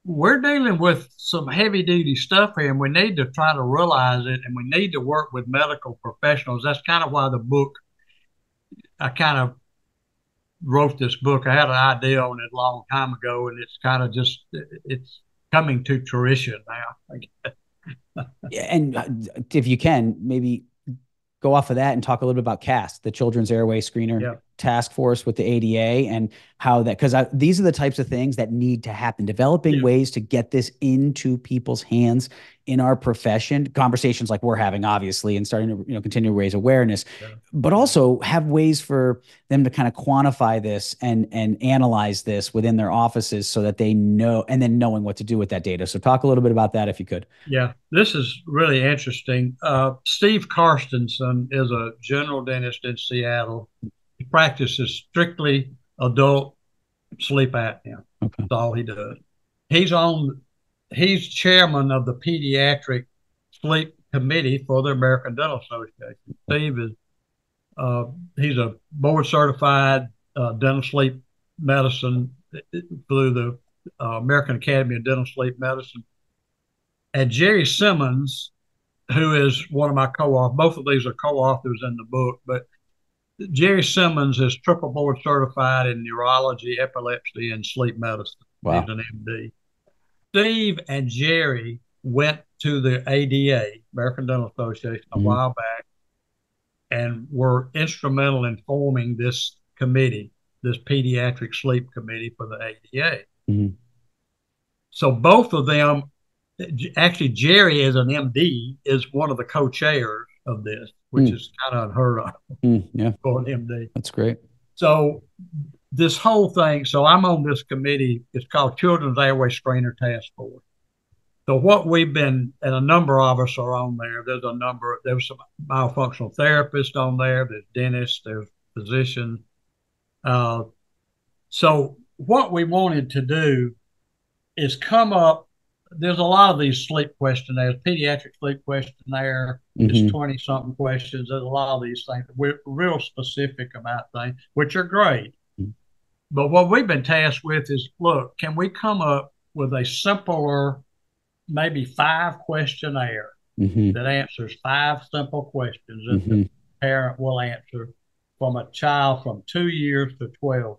we're dealing with some heavy duty stuff here, and we need to try to realize it, and we need to work with medical professionals. That's kind of why the book, I kind of wrote this book. I had an idea on it a long time ago, and it's kind of just it's coming to fruition now. [laughs] yeah, and uh, if you can, maybe go off of that and talk a little bit about CAST, the Children's Airway Screener. Yeah. task force with the ADA and how that because these are the types of things that need to happen. Developing yeah. ways to get this into people's hands in our profession, conversations like we're having, obviously, and starting to you know continue to raise awareness, yeah. but also have ways for them to kind of quantify this and and analyze this within their offices so that they know and then knowing what to do with that data. So talk a little bit about that if you could. Yeah, this is really interesting. Uh, Steve Carstensen is a general dentist in Seattle. He practices strictly adult sleep apnea. Okay. That's all he does. He's on he's chairman of the pediatric sleep committee for the American Dental Association. Steve is uh, he's a board certified uh, dental sleep medicine through the uh, American Academy of Dental Sleep Medicine. And Jerry Simmons, who is one of my co-authors, both of these are co-authors in the book, but Jerry Simmons is triple board certified in neurology, epilepsy, and sleep medicine. Wow. He's an MD. Steve and Jerry went to the ADA, American Dental Association, a mm-hmm. while back, and were instrumental in forming this committee, this pediatric sleep committee for the ADA. Mm-hmm. So both of them, actually, Jerry as an MD is one of the co-chairs of this, which mm. is kind of unheard of mm, yeah. for an MD. That's great. So this whole thing, so I'm on this committee. It's called Children's Airway Screener Task Force. So what we've been, and a number of us are on there. There's a number. There's some myofunctional therapists on there. There's dentists. There's physicians. Uh, so what we wanted to do is come up. There's a lot of these sleep questionnaires, pediatric sleep questionnaire. Mm-hmm. 20 something questions. There's a lot of these things. We're real specific about things, which are great. But what we've been tasked with is look, can we come up with a simpler, maybe five questionnaire mm-hmm. that answers five simple questions that mm-hmm. the parent will answer from a child from two years to 12?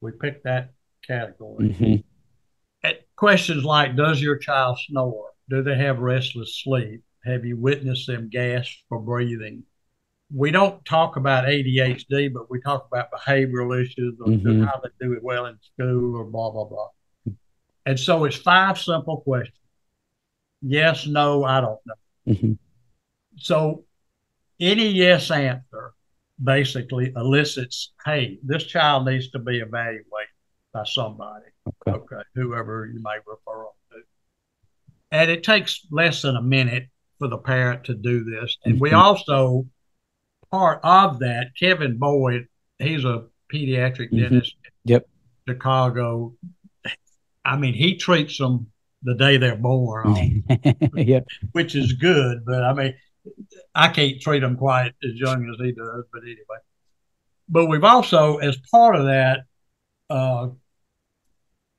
We picked that category. Mm-hmm. questions like Does your child snore? Do they have restless sleep? Have you witnessed them gasp for breathing? We don't talk about ADHD, but we talk about behavioral issues or mm-hmm. how they do it well in school or blah, blah, blah. And so it's five simple questions yes, no, I don't know. Mm-hmm. So any yes answer basically elicits hey, this child needs to be evaluated by somebody. Okay. okay whoever you may refer them to. And it takes less than a minute for the parent to do this. And mm-hmm. we also part of that, Kevin Boyd, he's a pediatric mm-hmm. dentist. Yep. Chicago. I mean, he treats them the day they're born, [laughs] yep. which is good. But I mean, I can't treat them quite as young as he does. But anyway, but we've also, as part of that, uh,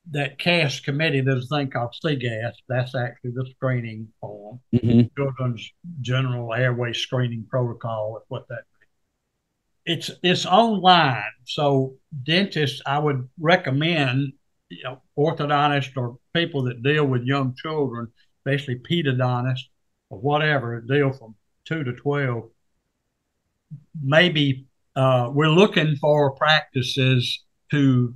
that CAS committee, there's a thing called CGAS. That's actually the screening form, mm-hmm. Children's General Airway Screening Protocol. Is what that means. It's it's online, so dentists I would recommend, you know, orthodontists or people that deal with young children, especially pedodontists or whatever, deal from two to twelve. Maybe uh, we're looking for practices to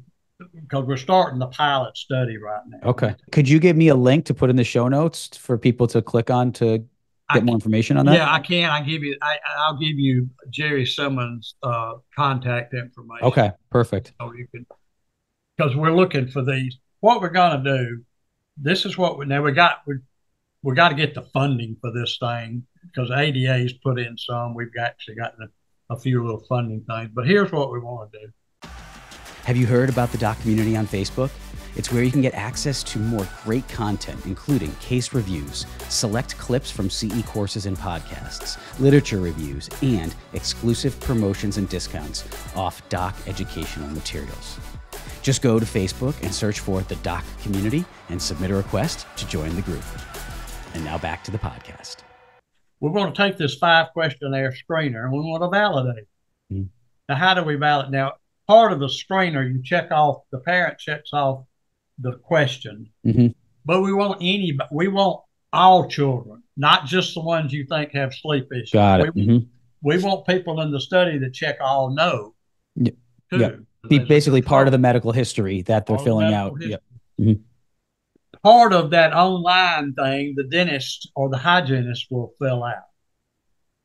because we're starting the pilot study right now. Okay. Could you give me a link to put in the show notes for people to click on to get I, more information on that? Yeah, I can. I give you. I, I'll give you Jerry Simmons' uh, contact information. Okay, perfect. So you can, because we're looking for these. What we're going to do. This is what we now we got. We we got to get the funding for this thing because ADA's put in some. We've got, actually gotten a, a few little funding things. But here's what we want to do have you heard about the Doc community on Facebook? It's where you can get access to more great content, including case reviews, select clips from CE courses and podcasts, literature reviews, and exclusive promotions and discounts off Doc educational materials. Just go to Facebook and search for the Doc community and submit a request to join the group. And now back to the podcast. We're going to take this five questionnaire screener and we want to validate. Mm-hmm. Now, how do we validate? Now, part of the screener, you check off the parent checks off the question, mm-hmm. but we want any, we want all children, not just the ones you think have sleep issues. Got it. We, mm-hmm. we want people in the study that check all no. Yeah. Yep. Be basically part of the medical history that they're filling out. Yep. Mm-hmm. Part of that online thing, the dentist or the hygienist will fill out.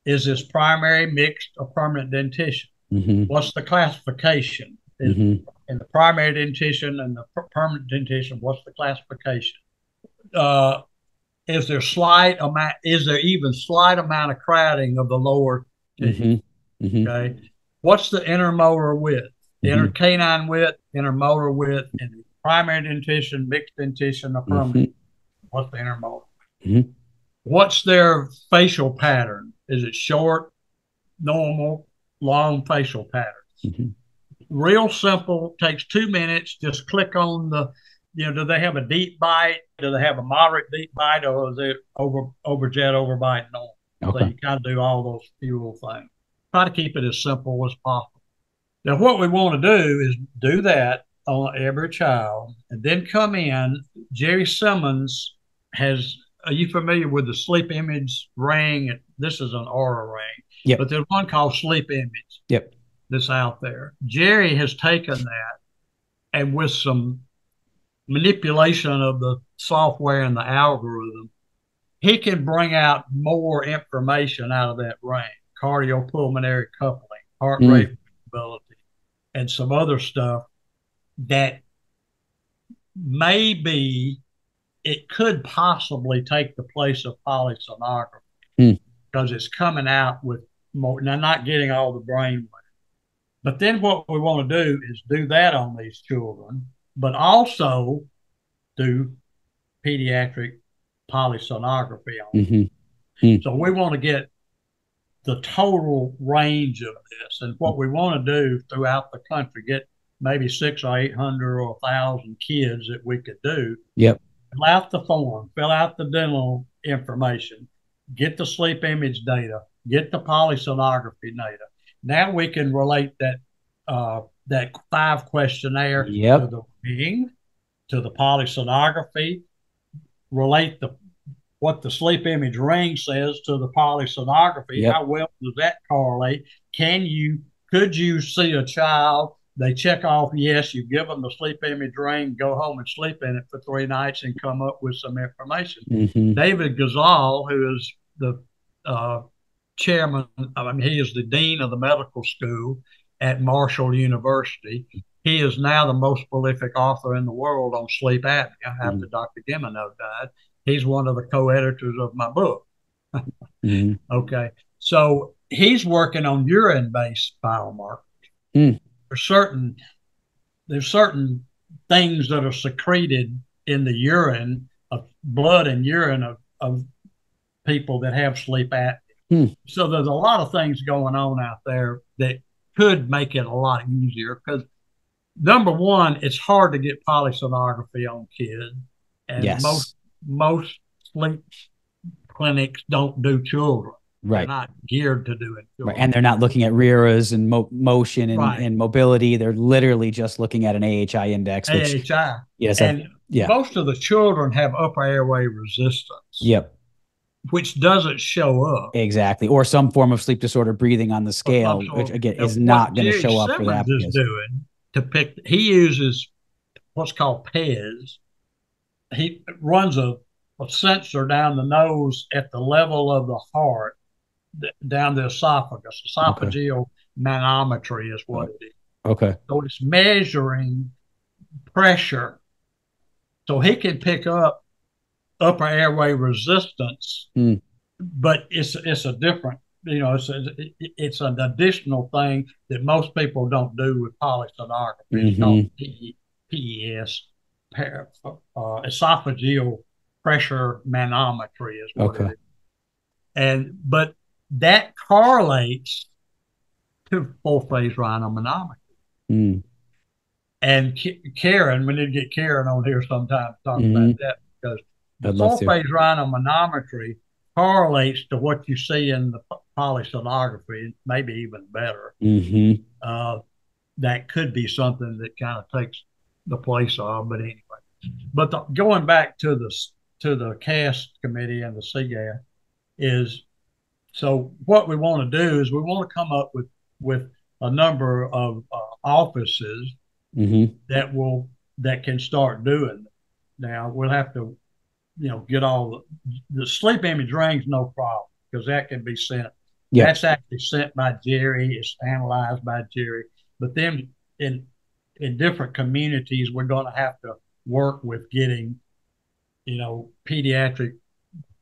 Is this primary, mixed, or permanent dentition? Mm-hmm. What's the classification? Is, mm-hmm. In the primary dentition and the permanent dentition, what's the classification? Uh, is there slight amount? Is there even slight amount of crowding of the lower teeth? Mm-hmm. mm-hmm. Okay. What's the intermolar width? Mm-hmm. Intercanine width, intermolar width, and primary dentition, mixed dentition, or permanent. Mm-hmm. What's the intermolar? What's their facial pattern? Is it short, normal, long facial patterns? Mm-hmm. Real simple. Takes two minutes. Just click on the you know, do they have a deep bite? Do they have a moderate deep bite, or is it over overjet overbite? No. Okay. So you kind of do all those few little things. Try to keep it as simple as possible. Now, what we want to do is do that on every child, and then come in. Jerry Simmons has. Are you familiar with the sleep image ring? This is an Oura ring, yep. but there's one called Sleep Image. Yep. That's out there. Jerry has taken that and with some manipulation of the software and the algorithm, he can bring out more information out of that range cardiopulmonary coupling, heart mm. rate variability, and some other stuff that maybe it could possibly take the place of polysomnography mm. because it's coming out with more, now not getting all the brain But then what we want to do is do that on these children but also do pediatric polysomnography on mm-hmm. mm-hmm. So we want to get the total range of this. And what we want to do throughout the country, get maybe six or 800 or a 1,000 kids that we could do. Yep. Fill out the form, fill out the dental information, get the sleep image data, get the polysomnography data. Now we can relate that uh, that five questionnaire yep. to the ring, to the polysomnography, relate the what the sleep image ring says to the polysomnography. Yep. How well does that correlate? Can you could you see a child? They check off yes, you give them the sleep image ring, go home and sleep in it for three nights and come up with some information. Mm-hmm. David Gozal, who is the uh, chairman, I mean, he is the dean of the medical school at Marshall University. He is now the most prolific author in the world on sleep apnea after mm-hmm. Dr. Guilleminault died. He's one of the co-editors of my book. mm-hmm. [laughs] Okay. So he's working on urine-based biomarkers. Mm. There's certain there's certain things that are secreted in the urine of blood and urine of, of people that have sleep apnea. Mm. So there's a lot of things going on out there that could make it a lot easier because number one, it's hard to get polysomnography on kids, and yes. most most sleep clinics don't do children. Right. They're not geared to do it. Right. And they're not looking at RERAs and mo- motion and, right. and, mobility. They're literally just looking at an AHI index. Which, AHI. Yes. And yeah. most of the children have upper airway resistance. Yep. Which doesn't show up. Exactly. Or some form of sleep disorder breathing on the scale, which again is not going to show up for that. Is doing to pick. He uses what's called PES. He runs a, a sensor down the nose at the level of the heart, down the esophagus. Esophageal okay. manometry is what it is. Okay. So it's measuring pressure. So he can pick up upper airway resistance, mm. but it's it's a different you know, it's, it's an additional thing that most people don't do with polysomnography. Mm-hmm. It's called PES, uh, esophageal pressure manometry is what okay. it is. And, but that correlates to four phase rhinomanometry. Mm. And K- Karen, we need to get Karen on here sometime to talk mm-hmm. about that because four phase rhinomanometry correlates to what you see in the polysomnography, maybe even better. Mm-hmm. Uh, that could be something that kind of takes the place of. But anyway, but the, going back to the to the CAST committee and the CGAS is so what we want to do is we want to come up with with a number of uh, offices mm-hmm. that will that can start doing. Now we'll have to, you know, get all the, the sleep image rings, no problem, because that can be sent. Yeah. That's actually sent by Jerry. It's analyzed by Jerry. But then in in different communities, we're going to have to work with getting, you know, pediatric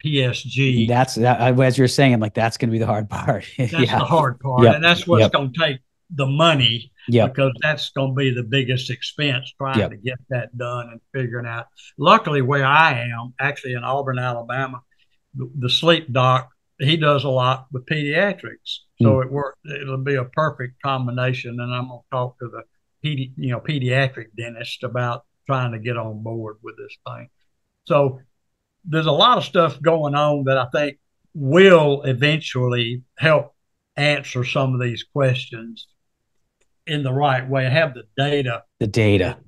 PSG. That's that, as you're saying. I'm like, that's going to be the hard part. [laughs] that's yeah. the hard part, yep. and that's what's yep. going to take the money yep. because that's going to be the biggest expense trying yep. to get that done and figuring out. Luckily, where I am, actually in Auburn, Alabama, the, the sleep doc he does a lot with pediatrics, so mm. it work. It'll be a perfect combination, and I'm going to talk to the pedi- you know pediatric dentist about trying to get on board with this thing. So there's a lot of stuff going on that I think will eventually help answer some of these questions in the right way, have the data. The data.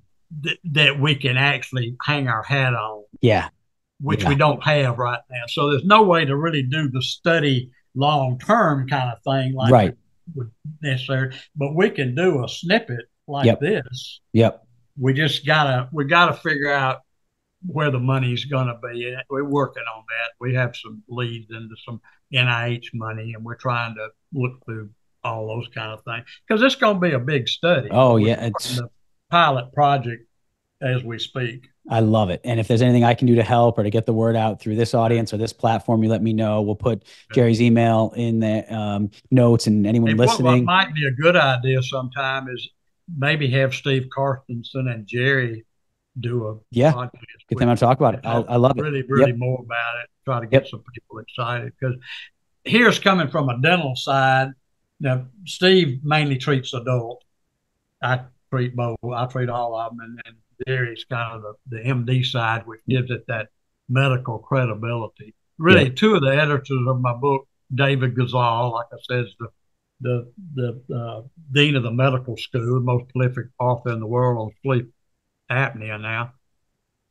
That, that we can actually hang our hat on. Yeah. Which yeah. we don't have right now. So there's no way to really do the study long term kind of thing like right. would necessary. But we can do a snippet like yep. this. Yep. We just gotta we gotta figure out where the money's going to be. We're working on that. We have some leads into some NIH money, and we're trying to look through all those kind of things because it's going to be a big study. Oh yeah, it's the pilot project as we speak. I love it. And if there's anything I can do to help or to get the word out through this audience or this platform, you let me know. We'll put Jerry's email in the um, notes and anyone and listening. What, what might be a good idea sometime is maybe have Steve Carstensen and Jerry do a yeah podcast get them to talk about it. I, I love really, it. Really, really yep. more about it. Try to get yep. some people excited because here's coming from a dental side. Now, Steve mainly treats adults. I treat both. I treat all of them, and, and Jerry's kind of the, the MD side, which gives it that medical credibility. Really, yep. two of the editors of my book, David Gozal, like I said, is the the the uh, dean of the medical school, the most prolific author in the world on sleep apnea now.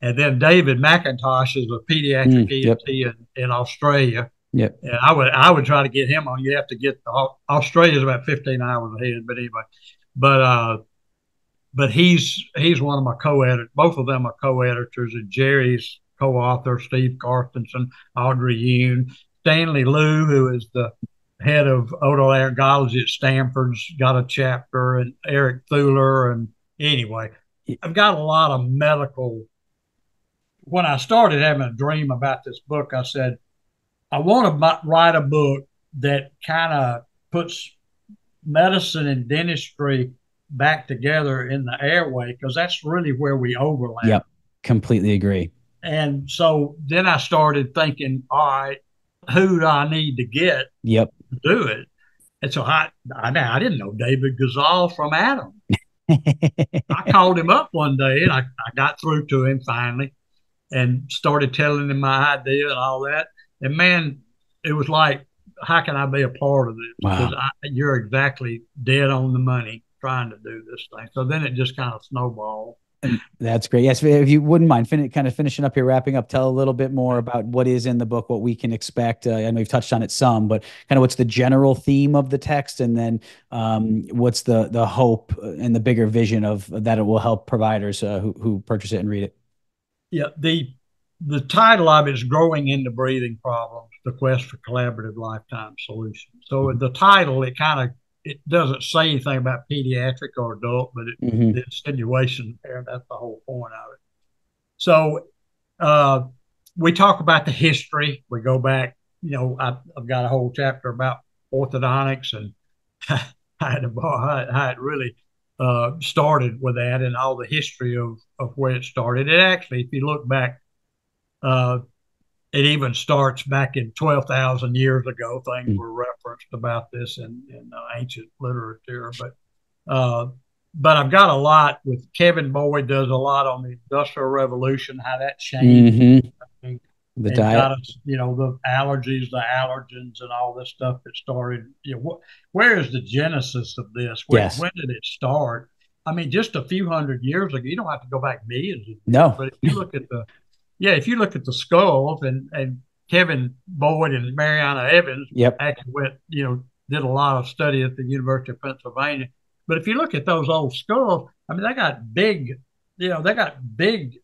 And then David McIntosh is a pediatric mm, yep. ENT in, in Australia. Yep. And I would I would try to get him on. You have to get the Australia's about 15 hours ahead, but anyway. But uh but he's he's one of my co-editors. Both of them are co-editors, and Jerry's co-author, Steve Carstensen, Audrey Yoon, Stanley Liu, who is the head of otolaryngology at Stanford's got a chapter, and Eric Thaler and anyway, I've got a lot of medical. When I started having a dream about this book, I said, I want to write a book that kind of puts medicine and dentistry back together in the airway because that's really where we overlap. Yep, completely agree. And so then I started thinking, all right, who do I need to get yep. to do it? And so I, I, I didn't know David Gozal from Adam. [laughs] I called him up one day and I, I got through to him finally and started telling him my idea and all that. And man, it was like, how can I be a part of this? Wow. Because I, you're exactly dead on the money trying to do this thing. So then it just kind of snowballed. That's great. Yes, if you wouldn't mind fin- kind of finishing up here, wrapping up, tell a little bit more about what is in the book, what we can expect. Uh, I know we've touched on it some, but kind of what's the general theme of the text, and then um, what's the the hope and the bigger vision of that it will help providers uh, who who purchase it and read it. Yeah, the the title of it is "Growing into Breathing Problems: The Quest for Collaborative Lifetime Solutions." So mm-hmm. the title it kind of it doesn't say anything about pediatric or adult, but it, mm-hmm. the insinuation there, that's the whole point of it. So uh, we talk about the history. We go back, you know, I, have got a whole chapter about orthodontics and [laughs] how it, how it really uh, started with that and all the history of, of where it started. It actually, if you look back, uh, it even starts back in 12,000 years ago. Things mm. were referenced about this in, in uh, ancient literature. But uh, but I've got a lot with Kevin Boyd does a lot on the Industrial Revolution, how that changed. Mm-hmm. The diet, us, you know, the allergies, the allergens, and all this stuff that started. You know, wh- where is the genesis of this? Where, yes. When did it start? I mean, just a few hundred years ago. You don't have to go back millions. No, but if you look at the yeah, if you look at the skulls and, and Kevin Boyd and Marianna Evans yep. actually went, you know, did a lot of study at the University of Pennsylvania. But if you look at those old skulls, I mean, they got big, you know, they got big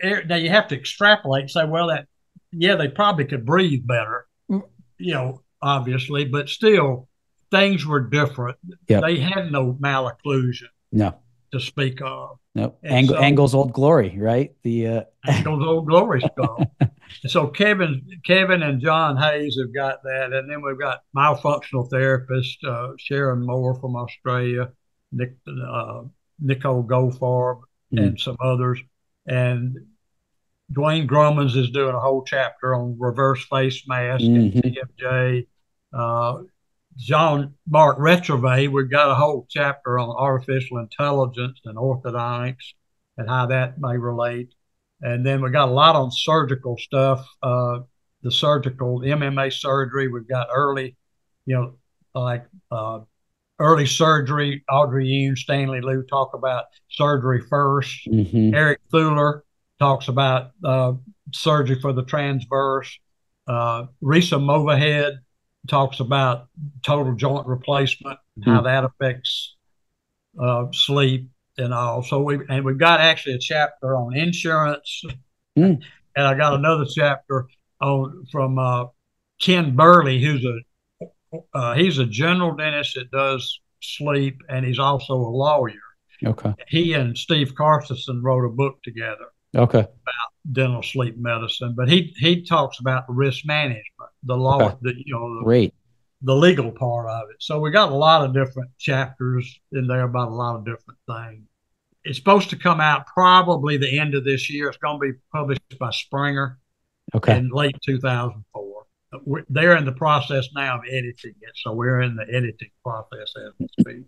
air. Now you have to extrapolate and say, well, that, yeah, they probably could breathe better, mm. you know, obviously, but still things were different. Yep. They had no malocclusion. No. To speak of. Nope. Ang- so, Angle's old glory, right? The uh... [laughs] Angle's old glory skull. [laughs] so Kevin, Kevin and John Hayes have got that, and then we've got myofunctional therapist uh, Sharon Moore from Australia, Nick, uh, Nicole Goldfarb, mm. and some others, and Duane Grummons is doing a whole chapter on reverse face mask mm-hmm. and TMJ. Uh, Jean Marc Retrouvey, we've got a whole chapter on artificial intelligence and orthodontics and how that may relate. And then we got a lot on surgical stuff, uh, the surgical MMA surgery. We've got early, you know, like uh, early surgery. Audrey Yoon, Stanley Liu talk about surgery 1st mm-hmm. Eric Thaler talks about uh, surgery for the transverse. Uh, Reza Movahed talks about total joint replacement, mm-hmm. how that affects uh, sleep and all. So we and we've got actually a chapter on insurance, mm. and I got another chapter on from uh, Ken Berley, who's a uh, he's a general dentist that does sleep, and he's also a lawyer. Okay. He and Steve Carstensen wrote a book together. Okay. About dental sleep medicine, but he he talks about risk management, the law, okay. the you know, the, great, the legal part of it. So we got a lot of different chapters in there about a lot of different things. It's supposed to come out probably the end of this year. It's going to be published by Springer. Okay. In late 2004. We're, they're in the process now of editing it, so we're in the editing process as we speak.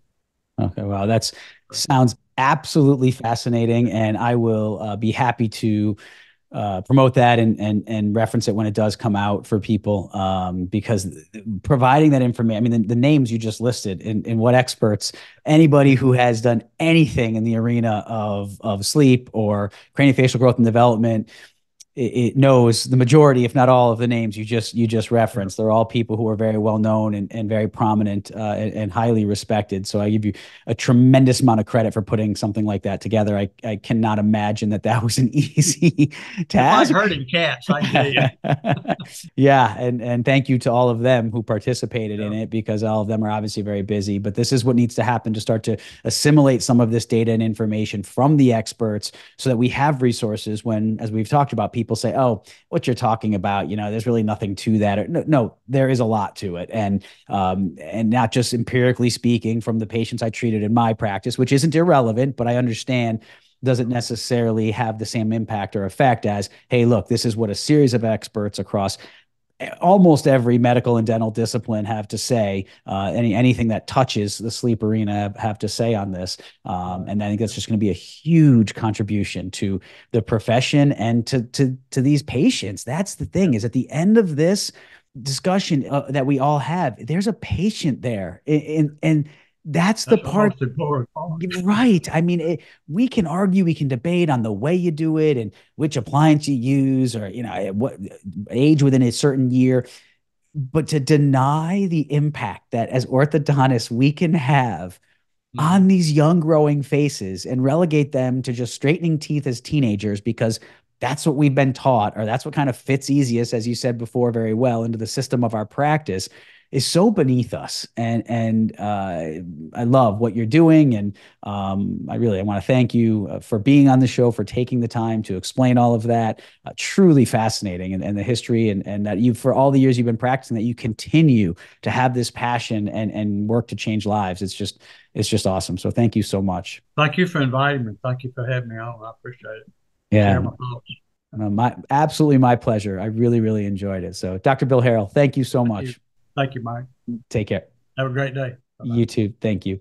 Okay, well, that's sounds absolutely fascinating, and I will uh, be happy to uh, promote that and and and reference it when it does come out for people um, because providing that information. I mean, the, the, names you just listed and, and what experts, anybody who has done anything in the arena of of sleep or craniofacial growth and development it, knows the majority, if not all, of the names you just you just referenced. They're all people who are very well known and, and very prominent uh, and, and, highly respected. So I give you a tremendous amount of credit for putting something like that together. I, I cannot imagine that that was an [laughs] easy task. Like herding cats, I [laughs] yeah, and and thank you to all of them who participated yeah. in it because all of them are obviously very busy. But this is what needs to happen to start to assimilate some of this data and information from the experts so that we have resources when, as we've talked about, people people say, "Oh, what you're talking about, you know, there's really nothing to that." Or, no, no, there is a lot to it, and um, and not just empirically speaking from the patients I treated in my practice, which isn't irrelevant, but I understand doesn't necessarily have the same impact or effect as, hey, look, this is what a series of experts across almost every medical and dental discipline have to say uh, any anything that touches the sleep arena have, have to say on this. Um, and i think that's just going to be a huge contribution to the profession and to to to these patients. That's the thing is at the end of this discussion uh, that we all have there's a patient there. And and, and that's, the part, right. I mean it, we can argue we can debate on the way you do it and which appliance you use or you know what age within a certain year. But to deny the impact that as orthodontists we can have mm-hmm. on these young growing faces and relegate them to just straightening teeth as teenagers because that's what we've been taught or that's what kind of fits easiest as you said before very well into the system of our practice is so beneath us. And and uh, i love what you're doing. And um, i really i want to thank you uh, for being on the show for taking the time to explain all of that uh, truly fascinating and, and the history and, and that you for all the years you've been practicing that you continue to have this passion and and work to change lives. It's just it's just awesome. So thank you so much. Thank you for inviting me. Thank you for having me on. I appreciate it. Yeah. Uh, my absolutely my pleasure. I really really enjoyed it. So dr bill harrell thank you so thank much. you. Thank you, Mike. Take care. Have a great day. Bye-bye. You too. Thank you.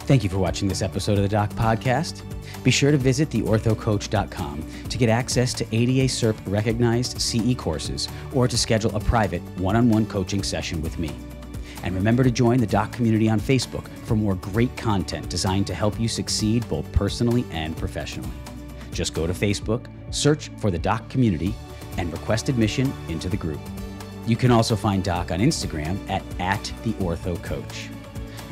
Thank you for watching this episode of the Doc Podcast. Be sure to visit theorthocoach.com to get access to ADA CERP recognized CE courses or to schedule a private one on one coaching session with me. And remember to join the Doc community on Facebook for more great content designed to help you succeed both personally and professionally. Just go to Facebook, search for the Doc community, and request admission into the group. You can also find Doc on Instagram at, at the Ortho Coach.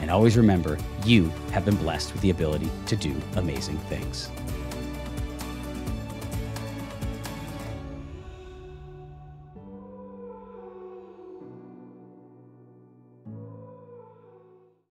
And always remember, you have been blessed with the ability to do amazing things.